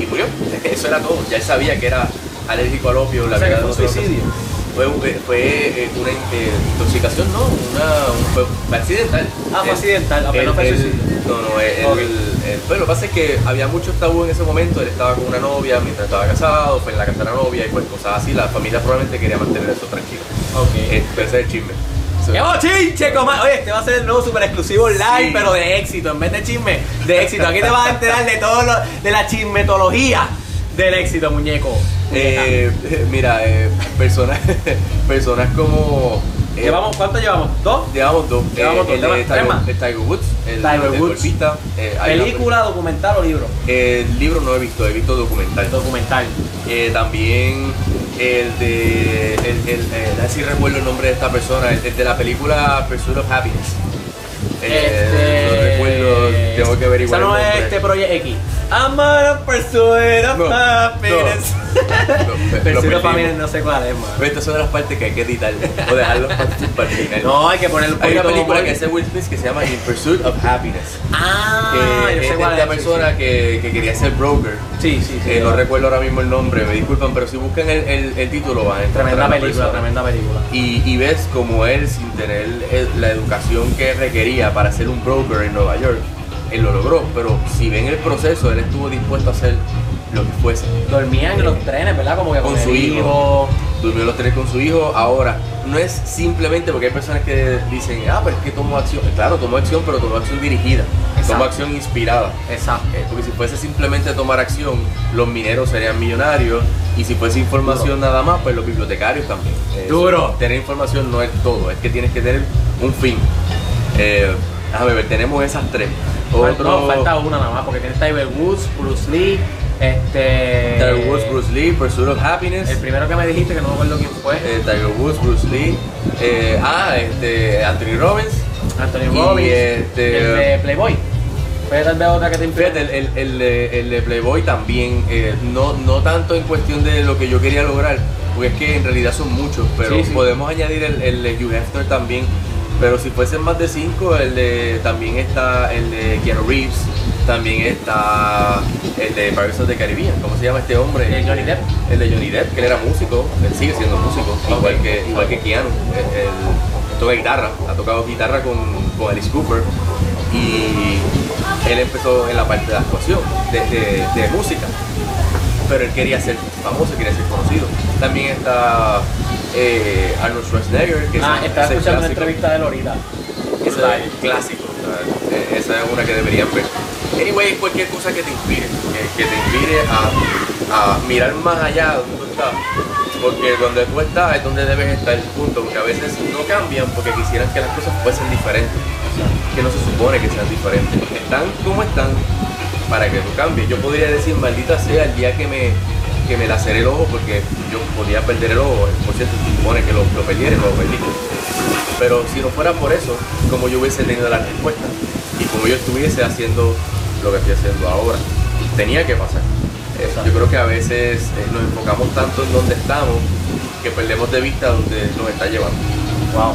y murió. Eso era todo. Ya él sabía que era alérgico al opio. La O sea, que vida fue de otro- suicidio. fue, fue, fue, eh, una eh, intoxicación, no, una, un- fue, fue accidental. Ah, fue accidental, apenas fue suicidio. No, no, él- pero lo que pasa es que había muchos tabú en ese momento, él estaba con una novia mientras estaba casado, fue en la casa de la novia y pues cosas así, la familia probablemente quería mantener eso tranquilo. Ok. Eh, ese es el chisme. ¡Qué bochinche, coma! Oye, este va a ser el nuevo super exclusivo live, Sí. pero de éxito, en vez de chisme, de éxito. Aquí te vas a enterar de todo lo, de la chismetología del éxito, muñeco. Eh, mira, eh, personas, personas como... eh, ¿Llevamos, ¿Cuánto llevamos? ¿Dos? Llevamos dos. Llevamos Eh, dos, el de ¿tres Tiger, más? el Tiger Woods, el, Tiger el Woods. golfista, eh, ¿Película, documental o libro? El libro no he visto, he visto documental. Documental. Eh, también el de. El, el, eh, a ver si recuerdo el nombre de esta persona, el, el de la película Pursuit of Happiness. Eh, no recuerdo, tengo que averiguar. Esa no es este Project X. I'm on a of No, happiness. Of perdimos. happiness no sé cuál es, man. Estas son las partes que hay que editar o dejarlos para, para el final. No, hay que ponerle un Hay una película que hace Will Smith que se llama In Pursuit of Happiness. Ah, que yo sé cuál esta es. persona que, que quería ser broker. Sí, sí, sí. Eh, no recuerdo ahora mismo el nombre, me disculpan, pero si buscan el, el, el título van a encontrar Tremenda película, persona. tremenda película. Y, y ves como él, sin tener el- la educación que requería para ser un broker en Nueva York, él lo logró. Pero si ven el proceso, él estuvo dispuesto a hacer lo que fuese. Dormían en los trenes, ¿verdad? Como que Con con, su el hijo, durmió los tres con su hijo. Ahora, no es simplemente porque hay personas que dicen, ah, pero es que tomó acción. Claro, tomó acción, pero tomó acción dirigida, Exacto. tomó acción inspirada. Exacto. Eh, porque si fuese simplemente tomar acción, los mineros serían millonarios. Y si fuese información nada más, pues los bibliotecarios también. Eh, Duro. tener información no es todo, es que tienes que tener un fin. Eh, déjame ver, tenemos esas tres. Fal- No, falta una nada más, porque tienes Tiger Woods, Bruce Lee, este... Tiger Woods, Bruce Lee, Pursuit of Happiness. El primero que me dijiste, que no me acuerdo quién fue, eh, Tiger Woods, Bruce Lee. eh, ah, este, Anthony Robbins. Anthony y Robbins, este- el de Playboy. Fue tal vez otra que te Fíjate, el, el, el de- el de Playboy también, eh, no, no tanto en cuestión de lo que yo quería lograr, porque es que en realidad son muchos, pero Sí, sí. podemos añadir el, el de Hugh Hefner también. Pero si fuesen más de cinco, el de, también está el de Keanu Reeves, también está el de Pirates of the Caribbean, ¿cómo se llama este hombre? El de Johnny Depp. El de Johnny Depp, que él era músico, él sigue siendo músico, igual, que, igual que Keanu. Él, él toca guitarra, ha tocado guitarra con, con Alice Cooper y él empezó en la parte de actuación, de, de- de música, pero él quería ser famoso, quería ser conocido. También está eh, Arnold Schwarzenegger, que Ah, es- estaba es el escuchando una clásico. entrevista de. Esa es el clásico, o sea, eh, esa es una que deberían ver. Anyway, cualquier cosa que te inspire, que, que te inspire a, a mirar más allá de donde tú estás. Porque donde tú estás es donde debes estar, punto. Porque a veces no cambian porque quisieran que las cosas fuesen diferentes. Que no se supone que sean diferentes. Están como están para que tú cambies. Yo podría decir, maldita sea, el día que me, que me laceré el ojo porque yo podía perder el ojo. Por cierto, supone que lo, lo perdiera lo perdí. Pero si no fuera por eso, como yo hubiese tenido la respuesta y como yo estuviese haciendo lo que estoy haciendo ahora, tenía que pasar. Eh, yo creo que a veces eh, nos enfocamos tanto en donde estamos que perdemos de vista donde nos está llevando. Wow.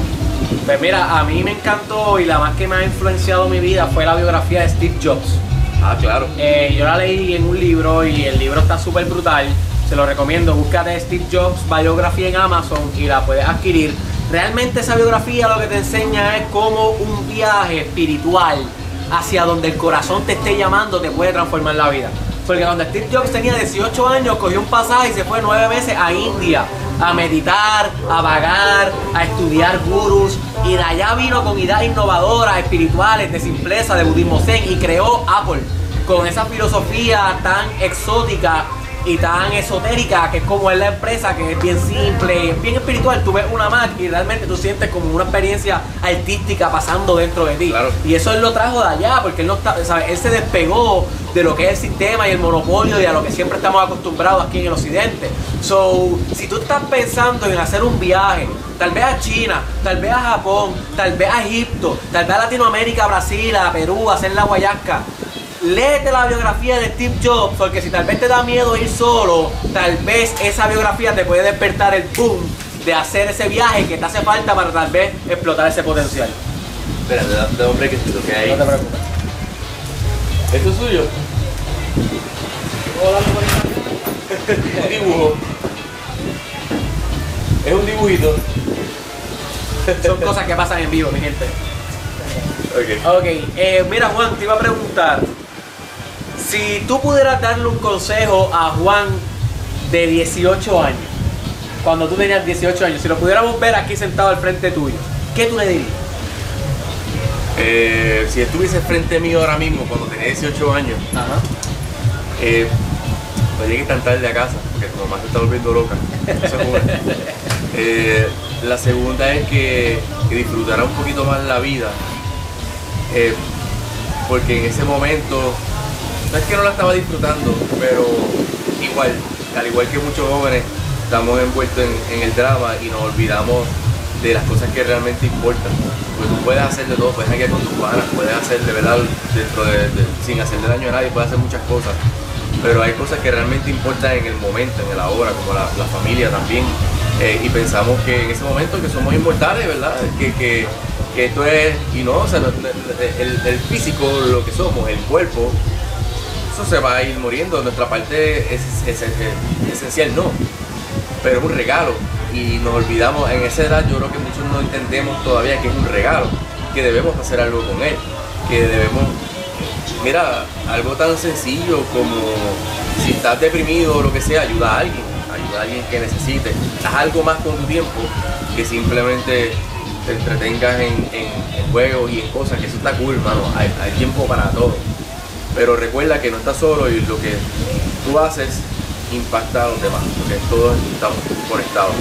Pues mira, a mí me encantó y la más que me ha influenciado mi vida fue la biografía de Steve Jobs. Ah, claro. Eh, yo la leí en un libro y el libro está súper brutal. Se lo recomiendo. Búscate Steve Jobs biografía en Amazon y la puedes adquirir. Realmente esa biografía lo que te enseña es cómo un viaje espiritual hacia donde el corazón te esté llamando te puede transformar la vida. Porque cuando Steve Jobs tenía 18 años, cogió un pasaje y se fue nueve meses a India a meditar, a vagar, a estudiar gurus. Y de allá vino con ideas innovadoras, espirituales, de simpleza, de budismo zen y creó Apple. Con esa filosofía tan exótica y tan esotérica que es como es la empresa, que es bien simple, bien espiritual. Tú ves una Mac y realmente tú sientes como una experiencia artística pasando dentro de ti. Claro. Y eso él lo trajo de allá, porque él no está, ¿sabes? Él se despegó de lo que es el sistema y el monopolio y a lo que siempre estamos acostumbrados aquí en el occidente. So, si tú estás pensando en hacer un viaje, tal vez a China, tal vez a Japón, tal vez a Egipto, tal vez a Latinoamérica, Brasil, a Perú, a hacer la guayasca, léete la biografía de Steve Jobs, porque si tal vez te da miedo ir solo, tal vez esa biografía te puede despertar el boom de hacer ese viaje que te hace falta para tal vez explotar ese potencial. Espera, da, da un brequecito que hay. No te preocupes. ¿Esto es suyo? un dibujo. Es un dibujito. Son cosas que pasan en vivo, mi gente. Ok. Ok, eh, mira Juan, te iba a preguntar, si tú pudieras darle un consejo a Juan de 18 años, cuando tú tenías 18 años, si lo pudiéramos ver aquí sentado al frente tuyo, ¿qué tú le dirías? Eh, si estuviese frente mío ahora mismo, cuando tenía 18 años, Ajá. eh, no llegues tan tarde a casa, porque tu mamá se está volviendo loca. Eh, la segunda es que, que disfrutara un poquito más la vida, eh, porque en ese momento, no es que no la estaba disfrutando, pero igual, al igual que muchos jóvenes, estamos envueltos en, el drama y nos olvidamos de las cosas que realmente importan. Porque tú puedes hacer de todo, puedes ir con tus panas, puedes hacer de verdad dentro de, sin hacerle daño a nadie, puedes hacer muchas cosas. Pero hay cosas que realmente importan en el momento, en el ahora, como la, familia también. Eh, y pensamos que en ese momento que somos inmortales, ¿verdad? Que, que, esto es, y no, o sea, el físico, lo que somos, el cuerpo, eso se va a ir muriendo. Nuestra parte es, es- es- esencial no, pero es un regalo. Y nos olvidamos, en esa edad yo creo que muchos no entendemos todavía que es un regalo, que debemos hacer algo con él, que debemos, mira, algo tan sencillo como si estás deprimido o lo que sea, ayuda a alguien, ayuda a alguien que necesite, haz algo más con tu tiempo que simplemente te entretengas en, en- juegos y en cosas, que eso está cool, mano, hay tiempo para todo. Pero recuerda que no estás solo y lo que tú haces impacta a los demás, porque todos estamos conectados.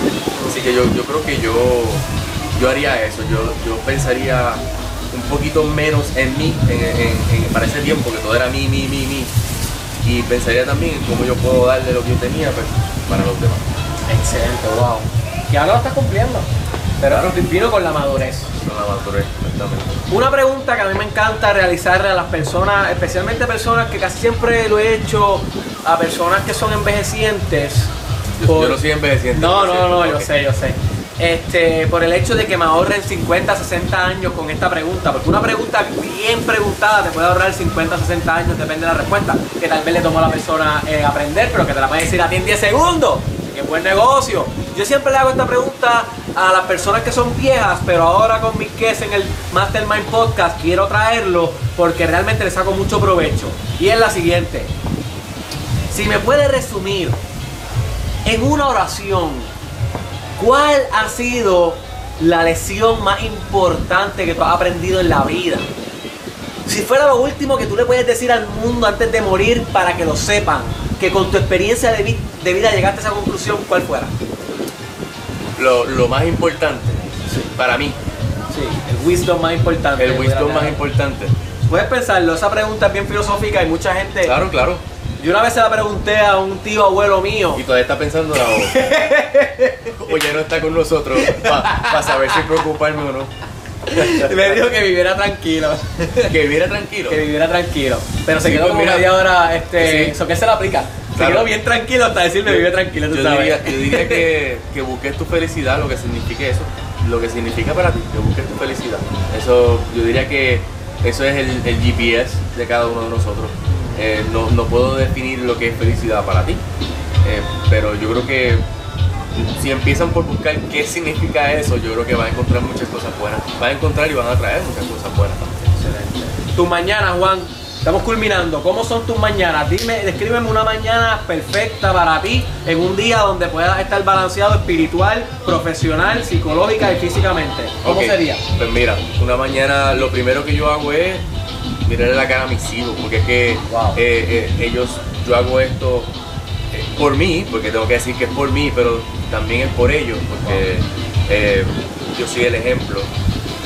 Así que yo, yo creo que yo, yo haría eso, yo, yo pensaría un poquito menos en mí en, para ese tiempo, que todo era mí, mí, mí, mí. Y pensaría también en cómo yo puedo darle lo que yo tenía pues, para los demás. Excelente, wow. Y ahora lo estás cumpliendo. Pero vino con la madurez. Con la madurez, exactamente. Una pregunta que a mí me encanta realizarle a las personas, especialmente personas que casi siempre lo he hecho a personas que son envejecientes. Yo, por- yo no soy envejeciente. No, no, no, yo sé, yo sé. Este, por el hecho de que me ahorren 50, 60 años con esta pregunta, porque una pregunta bien preguntada te puede ahorrar 50, 60 años, depende de la respuesta, que tal vez le tomó a la persona eh, aprender, pero que te la puede decir a ti en 10 segundos. ¡Qué buen negocio! Yo siempre le hago esta pregunta a las personas que son viejas, pero ahora con mi queso en el Mastermind Podcast quiero traerlo porque realmente le saco mucho provecho. Y es la siguiente. Si me puede resumir en una oración, ¿cuál ha sido la lección más importante que tú has aprendido en la vida? Si fuera lo último que tú le puedes decir al mundo antes de morir para que lo sepan, que con tu experiencia de vida llegaste a esa conclusión, ¿cuál fuera? Lo, lo más importante para mí, Sí, el wisdom más importante. el wisdom más importante. Puedes pensarlo, esa pregunta es bien filosófica y mucha gente. Claro, claro. Yo una vez se la pregunté a un tío abuelo mío. Y todavía está pensando o, o ya no está con nosotros para saber si preocuparme o no. Me dijo que viviera tranquilo. Que viviera tranquilo. que viviera tranquilo. Pero se Sí, quedó pues como mira. media hora, este, Sí. eso que se le aplica. Claro. quedó bien tranquilo hasta decirme vive tranquilo, tú yo sabes. diría, yo diría que, que busques tu felicidad, lo que signifique eso, lo que significa para ti, que busques tu felicidad. Eso, yo diría que eso es el, el GPS de cada uno de nosotros. Eh, no, no puedo definir lo que es felicidad para ti, eh, pero yo creo que si empiezan por buscar qué significa eso, yo creo que van a encontrar muchas cosas buenas. Van a encontrar y van a traer muchas cosas buenas también. Tus mañanas, Juan, estamos culminando. ¿Cómo son tus mañanas? Dime, descríbeme una mañana perfecta para ti en un día donde puedas estar balanceado espiritual, profesional, psicológica y físicamente. ¿Cómo sería? Pues mira, una mañana lo primero que yo hago es mirarle la cara a mis hijos, porque es que Wow. eh, eh, ellos, yo hago esto eh, por mí, porque tengo que decir que es por mí, pero también es por ellos, porque yo soy el ejemplo.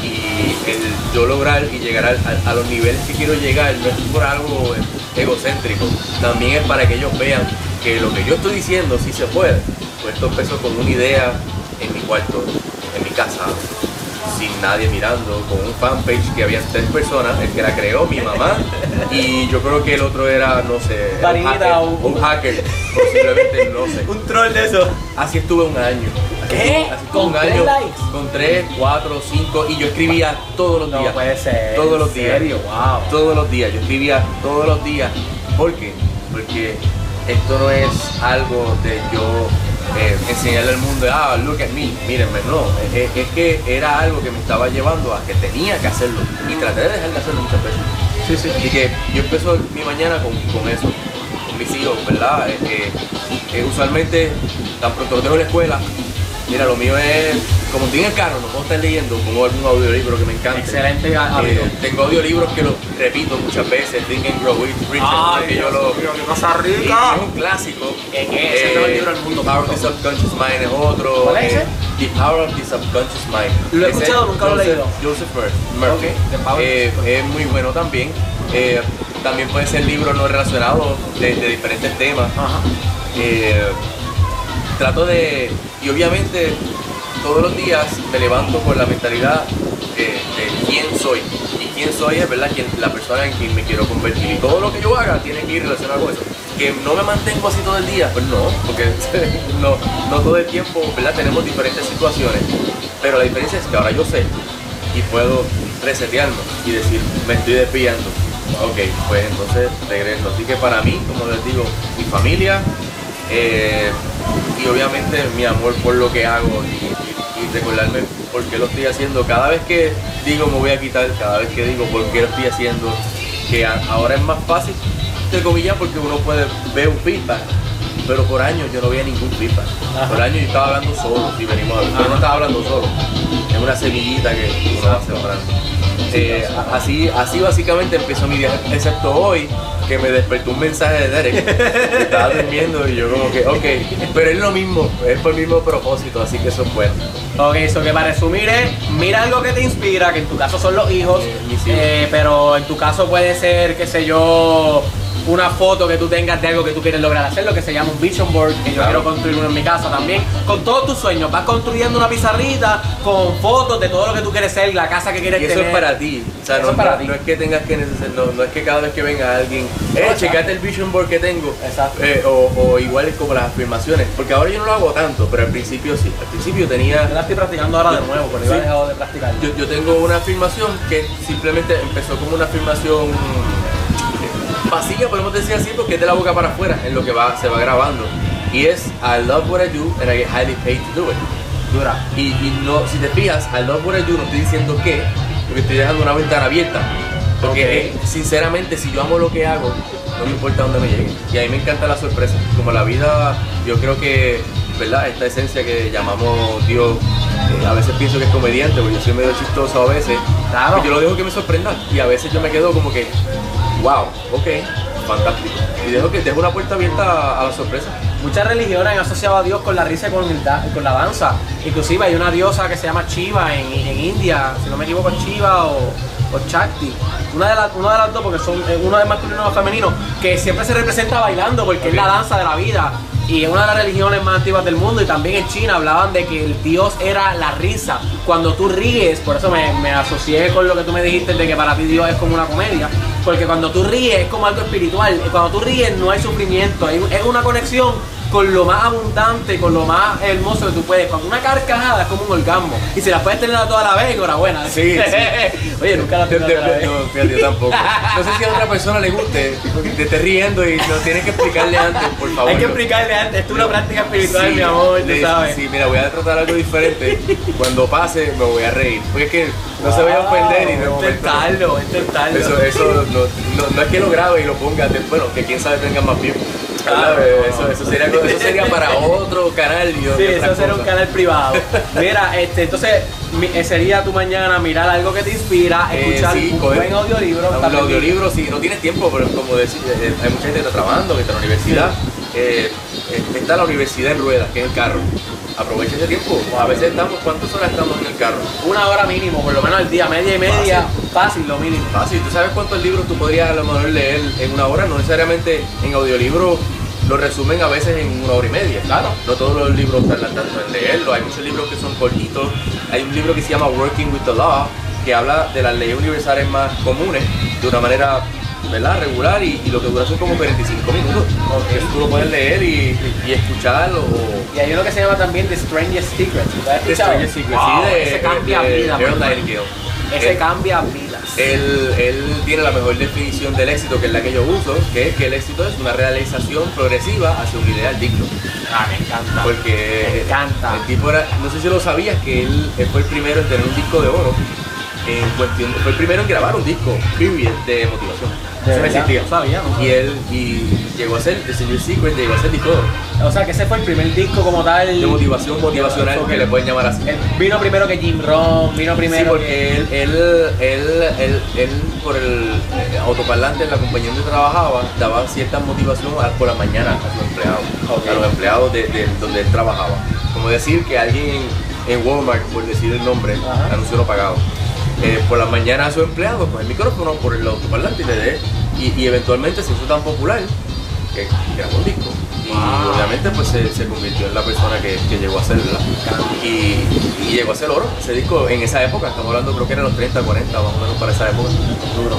Y el yo lograr y llegar a, los niveles que quiero llegar no es por algo egocéntrico, también es para que ellos vean que lo que yo estoy diciendo sí se puede. Pues esto empezó con una idea en mi cuarto, en mi casa, sin nadie mirando, con un fanpage que había tres personas, el que la creó mi mamá y yo creo que el otro era, no sé, un hacker, o- un hacker, posiblemente, no sé. Un troll de eso. Así estuve un año. Así ¿Qué? Así ¿Con un tres año. likes? Con tres, cuatro, cinco. Y yo escribía todos los No días. puede ser. Todos los ¿En días. serio? Wow. Todos los días. Yo escribía todos los días. ¿Por qué? Porque esto no es algo de yo eh, enseñarle al mundo, ah, look at me, mírenme. No, es, es que era algo que me estaba llevando a que tenía que hacerlo. Y traté de dejar de hacerlo muchas veces. Sí, sí. Así que yo empiezo mi mañana con, con eso, con mis hijos, ¿verdad? Eh, eh, eh, usualmente, tan pronto los dejo en la escuela, mira, lo mío es, como estoy en el carro, no puedo estar leyendo, pongo algún audiolibro que me encanta. Excelente hábito. Eh, tengo audiolibros que los repito muchas veces, Think and Grow Rich, Rich, Ay, que yo Dios lo... mío, qué cosa rica. es un clásico. ¿Qué- es el mejor libro del mundo, The Power of the. Subconscious Mind es otro. ¿Cuál es eh, ese? The Power of the Subconscious Mind. Lo he escuchado, es nunca lo he leído. Joseph Murphy. Eh, es muy bueno también. Eh, también puede ser libros no relacionados de, de diferentes temas. Ajá. Trato de, y obviamente todos los días me levanto con la mentalidad de, de quién soy. Y quién soy es verdad quien, la persona en quien me quiero convertir. Y todo lo que yo haga tiene que ir relacionado con eso. Que no me mantengo así todo el día, pues no, porque no, no todo el tiempo, ¿verdad? Tenemos diferentes situaciones. Pero la diferencia es que ahora yo sé y puedo resetearme y decir, me estoy desviando. Ok, pues entonces regreso. Así que para mí, como les digo, mi familia eh, y obviamente mi amor por lo que hago y, y- y recordarme por qué lo estoy haciendo. Cada vez que digo me voy a quitar, cada vez que digo por qué lo estoy haciendo, que a- ahora es más fácil, entre comillas, porque uno puede ver un feedback. Pero por años yo no veía ningún feedback. Por años yo estaba hablando solo, si venimos a ver. Pero no estaba hablando solo. Es una semillita que uno va sembrando. Eh, así, así básicamente empezó mi día, excepto hoy, que me despertó un mensaje de Derek. que estaba durmiendo y yo como que, ok, pero es lo mismo, es por el mismo propósito, así que eso es bueno. Ok, eso que para resumir es, mira algo que te inspira, que en tu caso son los hijos, Eh, eh, pero en tu caso puede ser, qué sé yo, una foto que tú tengas de algo que tú quieres lograr hacer, lo que se llama un vision board, que yo quiero construir uno en mi casa también, con todos tus sueños, vas construyendo una pizarrita con fotos de todo lo que tú quieres ser, la casa que quieres Y eso tener. es para ti. O sea, Eso no, es para no- ti. no es que tengas que necesitar, no, no es que cada vez que venga alguien, eh, checate el vision board que tengo. Exacto. Eh, o, o igual es como las afirmaciones. Porque ahora yo no lo hago tanto, pero al principio sí. Al principio tenía. Yo la estoy practicando ahora de nuevo, porque Sí. he dejado de practicar. Yo, yo tengo una afirmación que simplemente empezó como una afirmación vacía, podemos decir así, porque es de la boca para afuera, en lo que va, se va grabando. Y es I love what I do and I get highly paid to do it. Dura. Y, y no, si te fijas, I love what I do no estoy diciendo qué, porque estoy dejando una ventana abierta. Porque eh, sinceramente, si yo amo lo que hago, no me importa dónde me llegue. Y a mí me encanta la sorpresa. Como la vida, yo creo que, ¿verdad? Esta esencia que llamamos Dios, eh, a veces pienso que es comediante, porque yo soy medio chistoso a veces. Claro. Yo lo dejo que me sorprenda. Y a veces yo me quedo como que, wow, ok. fantástico. Y dejo que dejo una puerta abierta a, a la sorpresa. Muchas religiones han asociado a Dios con la risa y con, el da- con la danza. Inclusive hay una diosa que se llama Shiva en, en India, si no me equivoco, Shiva o, o Shakti. Una de, las, una de las dos, porque son uno es masculino o femenino, que siempre se representa bailando porque es la danza de la vida. Y es una de las religiones más antiguas del mundo y también en China hablaban de que el Dios era la risa. Cuando tú ríes, por eso me, me asocié con lo que tú me dijiste de que para ti Dios es como una comedia. Porque cuando tú ríes es como algo espiritual. Cuando tú ríes no hay sufrimiento, es una conexión con lo más abundante, con lo más hermoso que tú puedes. Cuando una carcajada es como un orgasmo. Y si la puedes tener a toda la vez, enhorabuena. Sí, Oye, nunca la tengo toda la vez. no, fíjate, yo tampoco. No sé si a otra persona le guste, te estés riendo y no tienes que explicarle antes, por favor. Hay que no. explicarle antes, esto es una práctica espiritual, Sí, mi amor, tú sabes. Sí, mira, voy a tratar algo diferente. Cuando pase, me voy a reír. Porque es que no se vaya a ofender y momento. Intentarlo, intentarlo. Eso, eso no, no, no es que lo grabe y lo ponga, bueno, que quién sabe tenga más views. No, eso, eso, sería, eso sería para otro canal. Y Sí, eso será un canal privado. Mira, este, entonces eh, sería tu mañana mirar algo que te inspira, Eh, escuchar sí, un coger- buen audiolibro. Un audiolibro, si no tienes tiempo, pero como decir, eh, hay mucha gente que está trabajando, que está en la universidad. Eh, eh, está la universidad en ruedas, que es el carro. Aprovecha ese tiempo. A veces estamos, ¿cuántas horas estamos en el carro? Una hora mínimo, por lo menos al día, media y media, fácil, lo mínimo. Fácil, ¿tú sabes cuántos libros tú podrías a lo mejor leer en una hora? No necesariamente en audiolibro lo resumen a veces en una hora y media. Claro. No todos los libros tardan tanto en leerlo. Hay muchos libros que son cortitos. Hay un libro que se llama Working with the Law, que habla de las leyes universales más comunes de una manera ¿verdad? regular y, y lo que dura son como 45 minutos. Que tú lo puedes leer y, y escuchar o... Y hay uno que se llama también The Strangest Secret. ¿Lo has The escuchado? Stranger Secrets, Wow, sí, de, ese cambia de hermano. Nightingale. Ese cambia vidas. Él, él tiene la mejor definición del éxito, que es la que yo uso, que es que el éxito es una realización progresiva hacia un ideal digno. Ah, me encanta. Porque Me encanta. el tipo era, no sé si lo sabías, que él, él fue el primero en tener un disco de oro, en cuestión, fue el primero en grabar un disco, period, de motivación. De Eso no verdad, existía. no sabía, no Y él y llegó a ser, The Silver Secret, llegó a ser disco. O sea, que ese fue el primer disco como tal. De motivación motivacional, que le pueden llamar así. Él vino primero que Jim Rohn, vino Sí, primero porque que... él, él, él, él, él, por el eh, autoparlante en la compañía donde trabajaba, daba cierta motivación por la mañana a sus empleados, a los empleados de, de donde él trabajaba. Como decir que alguien en, Walmart, por decir el nombre, Ajá. anuncio no pagado, eh, por la mañana a sus empleados con el micrófono, por el autoparlante y le dé, y, y eventualmente se hizo tan popular que grabó un disco. Y obviamente pues se, se convirtió en la persona que, que llegó a hacerla. Y, y llegó a ser oro. Ese disco en esa época, estamos hablando creo que eran los 30, 40, más o menos para esa época. Duro.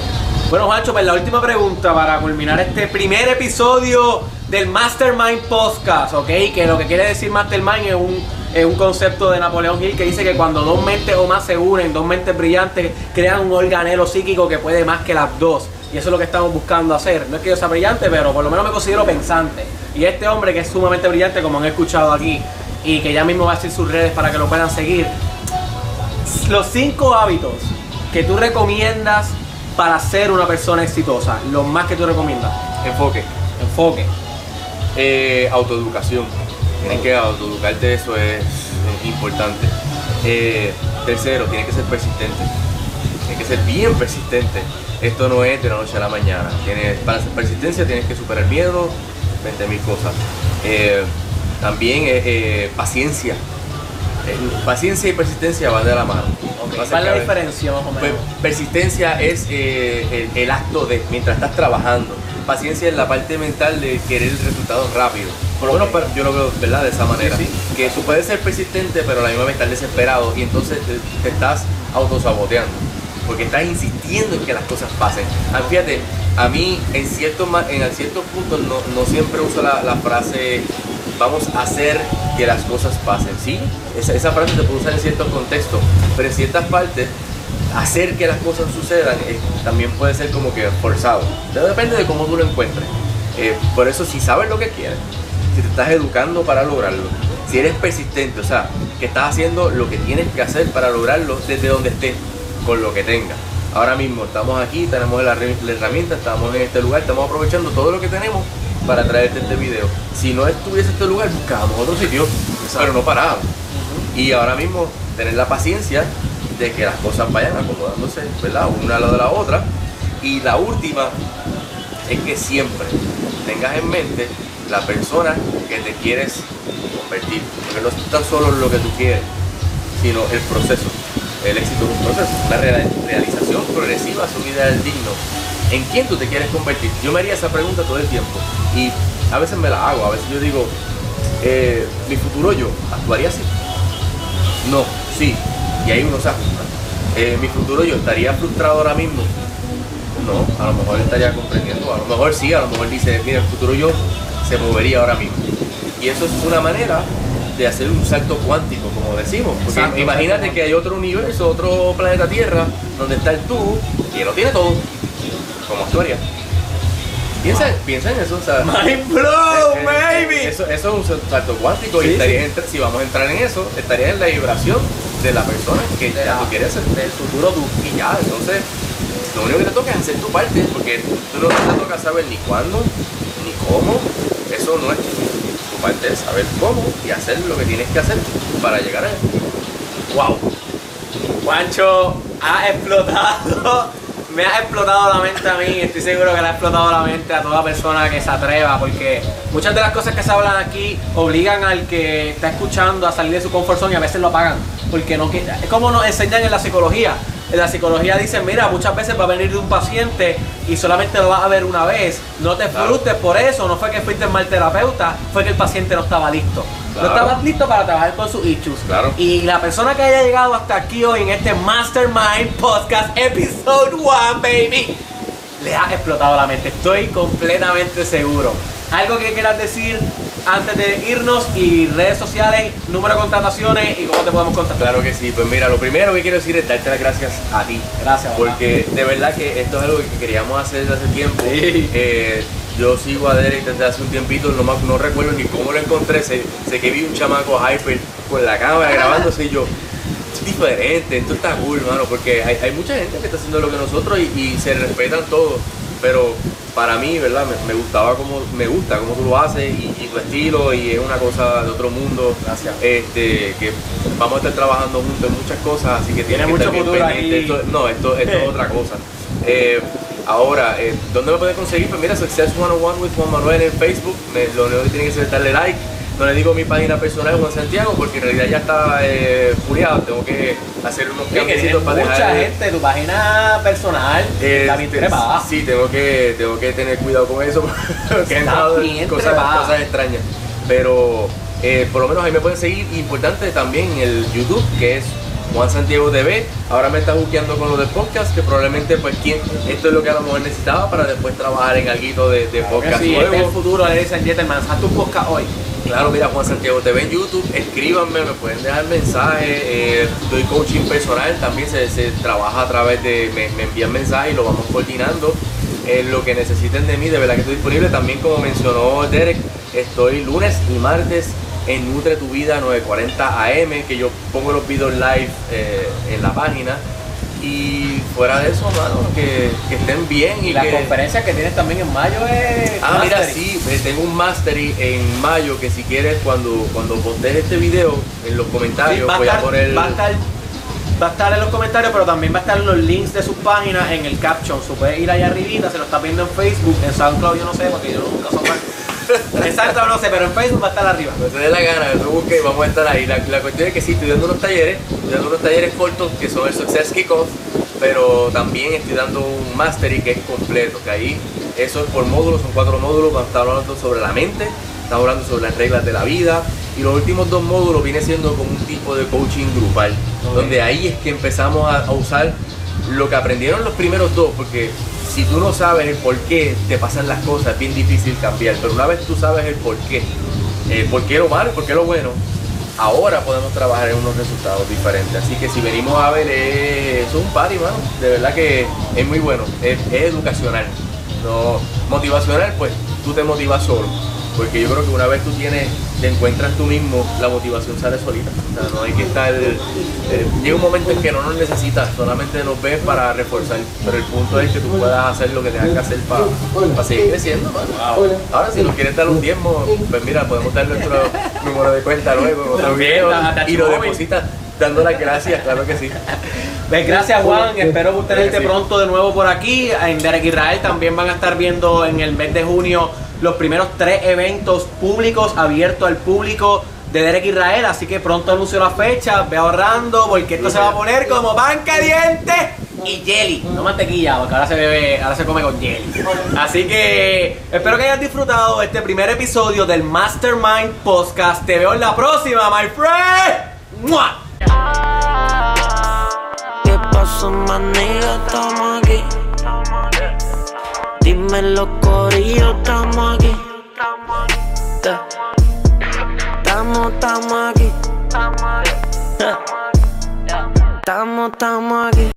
Bueno, Juancho, pues la última pregunta para culminar este primer episodio del Mastermind Podcast, ¿ok? Que lo que quiere decir Mastermind es un, un concepto de Napoleón Hill que dice que cuando dos mentes o más se unen, dos mentes brillantes, crean un organelo psíquico que puede más que las dos. Y eso es lo que estamos buscando hacer. No es que yo sea brillante, pero por lo menos me considero pensante. Y este hombre que es sumamente brillante, como han escuchado aquí, y que ya mismo va a decir sus redes para que lo puedan seguir, los cinco hábitos que tú recomiendas para ser una persona exitosa, los más que tú recomiendas. Enfoque. Enfoque. Eh, autoeducación. Tienes que autoeducarte, eso es, es importante. Eh, tercero, tienes que ser persistente. Tienes que ser bien persistente. Esto no es de la noche a la mañana. Tienes, para ser persistencia tienes que superar miedo, 20 mil cosas. Eh, también eh, paciencia. Paciencia y persistencia van de la mano. ¿Cuál es la diferencia más o menos? pues, persistencia es el, el acto de mientras estás trabajando. Paciencia es la parte mental de querer el resultado rápido. Por lo menos para- yo lo veo ¿verdad? de esa manera. Sí, Que tú puedes ser persistente, pero a la misma vez estar desesperado y entonces te, te estás autosaboteando. Porque estás insistiendo en que las cosas pasen. Ah, fíjate, a mí en ciertos en ciertos puntos no, no siempre uso la, la frase vamos a hacer que las cosas pasen. Sí, esa, esa frase se puede usar en ciertos contextos, pero en ciertas partes hacer que las cosas sucedan eh, también puede ser como que forzado. Depende de cómo tú lo encuentres. Eh, por eso, si sabes lo que quieres, si te estás educando para lograrlo, si eres persistente, o sea, que estás haciendo lo que tienes que hacer para lograrlo desde donde estés, con lo que tengas. Ahora mismo estamos aquí, tenemos la, herrami- la herramienta, estamos en este lugar, estamos aprovechando todo lo que tenemos para traerte este video. Si no estuviese este lugar, buscábamos otro sitio, pero no parábamos. Y ahora mismo tener la paciencia de que las cosas vayan acomodándose, ¿verdad? Una a la de la otra. Y la última, es que siempre tengas en mente la persona que te quieres convertir. Porque no es tan solo lo que tú quieres, sino el proceso. El éxito de un proceso, rea- realización progresiva, es un ideal digno. ¿En quién tú te quieres convertir? Yo me haría esa pregunta todo el tiempo y a veces me la hago, a veces yo digo, eh, mi futuro yo, ¿actuaría así? No, sí, y ahí uno se ajusta. Eh, mi futuro yo, ¿estaría frustrado ahora mismo? No, a lo mejor estaría comprendiendo, a lo mejor sí, a lo mejor dice, mira, el futuro yo se movería ahora mismo. Y eso es una manera de hacer un salto cuántico, como decimos. Porque Exacto, imagínate que hay otro universo, otro planeta Tierra, donde está el tú y lo tiene todo, como actuaría. Piensa, piensa en eso, o sea, Mind blow, baby. Eso, eso es un salto cuántico Sí, y estarías entre- si vamos a entrar en eso, estarías en la vibración de la persona que De ya tú quieres ser. del futuro tú. Y ya, entonces, lo único que te toca es hacer tu parte, porque tú no te toca saber ni cuándo, ni cómo. Eso no es tu parte, es saber cómo y hacer lo que tienes que hacer para llegar a él. Wow. Juancho ha explotado. Me ha explotado la mente a mí. Estoy seguro que le ha explotado la mente a toda persona que se atreva. Porque muchas de las cosas que se hablan aquí obligan al que está escuchando a salir de su confort zone y a veces lo apagan. Porque no es como nos enseñan en la psicología. En la psicología dicen, mira, muchas veces va a venir de un paciente y solamente lo vas a ver una vez. No te Claro. frustres por eso. No fue que fuiste mal terapeuta, fue que el paciente no estaba listo. Claro. No estaba listo para trabajar con sus issues. Claro. Y la persona que haya llegado hasta aquí hoy en este Mastermind Podcast Episode 1, baby, le ha explotado la mente. Estoy completamente seguro. Algo que quieras decir antes de irnos y redes sociales, número de contrataciones y cómo te podemos contactar. Claro que sí, pues mira, lo primero que quiero decir es darte las gracias a ti. Gracias. Porque de verdad que esto es algo que queríamos hacer desde hace tiempo. Sí. Eh, yo sigo a Derek desde hace un tiempito, no, me- no recuerdo ni cómo lo encontré. Sé, sé que vi un chamaco hyper con la cámara grabándose y yo, es diferente, esto está cool, mano, porque hay, hay mucha gente que está haciendo lo que nosotros y, y se respetan todos. Pero para mí, ¿verdad? Me, me gustaba como, me gusta cómo tú lo haces y, y tu estilo y es una cosa de otro mundo. Gracias. Este, que vamos a estar trabajando juntos en muchas cosas, así que Tiene que mucho estar bien futuro pendiente. ahí. Esto- no, esto, esto es otra cosa. Eh, ahora, eh, ¿dónde me puedes conseguir? Pues mira, Success 101 with Juan Manuel en Facebook. Me- lo único que tienen que hacer es darle like. No le digo mi página personal Juan Santiago porque en realidad ya está eh, furiado. Tengo que hacer unos tienes cambiecitos para mucha dejar. gente, tu página personal está bien trepada. Sí, tengo que, tengo que tener cuidado con eso porque bien cosas, cosas extrañas. Pero eh, por lo menos ahí me pueden seguir. Importante también el YouTube, que es Juan Santiago TV. Ahora me está buqueando con lo del podcast, que probablemente pues quién, esto es lo que a lo mejor necesitaba para después trabajar en algo de, de podcast sí, este es el futuro de and Gentlemen. Haz tu podcast hoy. Claro, mira, Juan Santiago TV en YouTube, escríbanme, me pueden dejar mensajes, eh, doy coaching personal, también se, se trabaja a través de, me, me envían mensajes y lo vamos coordinando. Eh, lo que necesiten de mí, de verdad que estoy disponible. También como mencionó Derek, estoy lunes y martes en Nutre Tu Vida 940 AM, que yo pongo los videos live eh, en la página. Y fuera de eso, mano, que, que estén bien y la que... conferencia que tienes también en mayo es. Ah, mira, Mastery. sí, eh, tengo un mastery en mayo que si quieres cuando, cuando postees este video en los Sí, comentarios va, a voy estar, a poner... va, a estar, va a estar en los comentarios, pero también va a estar los links de sus páginas en el caption. So, puedes ir allá arribita, se lo estás viendo en Facebook, en SoundCloud yo no sé, porque yo nunca soy SoundCloud no sé, pero en Facebook va a estar arriba. No te dé la gana, tú busques y vamos a estar ahí. La, la cuestión es que sí, estoy dando unos talleres, estoy dando unos talleres cortos que son el Success Kickoff, pero también estoy dando un mastery que es completo, que ahí eso es por módulos, son cuatro módulos, vamos a estar hablando sobre la mente, estamos hablando sobre las reglas de la vida y los últimos dos módulos viene siendo como un tipo de coaching grupal, Ok. donde ahí es que empezamos a, a usar lo que aprendieron los primeros dos, porque si tú no sabes el por qué te pasan las cosas, es bien difícil cambiar, pero una vez tú sabes el por qué, eh, por qué lo malo y por qué lo bueno, ahora podemos trabajar en unos resultados diferentes. Así que si venimos a ver, eh, eso es un party, mano. De verdad que es muy bueno, es, es educacional. No, motivacional, pues tú te motivas solo. Porque yo creo que una vez tú tienes, te encuentras tú mismo, la motivación sale solita. O sea, no hay que estar. eh, llega un momento en que no nos necesitas, solamente nos ves para reforzar. Pero el punto es que tú puedas hacer lo que tengas que hacer para seguir creciendo. Ahora, si nos quieres dar un diezmo, pues mira, podemos dar nuestro número de cuenta luego otro También, video y lo depositas dando las gracias, claro que sí. Pues gracias Juan, espero tenerte pronto de nuevo por aquí. En Derek Israel también van a estar viendo en el mes de junio los primeros tres eventos públicos abiertos al público de Derek Israel. Así que pronto anuncio la fecha, ve ahorrando porque esto se va a poner como pan caliente y jelly. No mantequilla, porque ahora se bebe, ahora se come con jelly. Así que espero que hayas disfrutado este primer episodio del Mastermind Podcast. Te veo en la próxima, my friend. ¿Qué pasó, maniga? Estamos aquí. Dímelo, corillo, estamos aquí. Ta- Estamos, estamos aquí. Estamos, estamos aquí.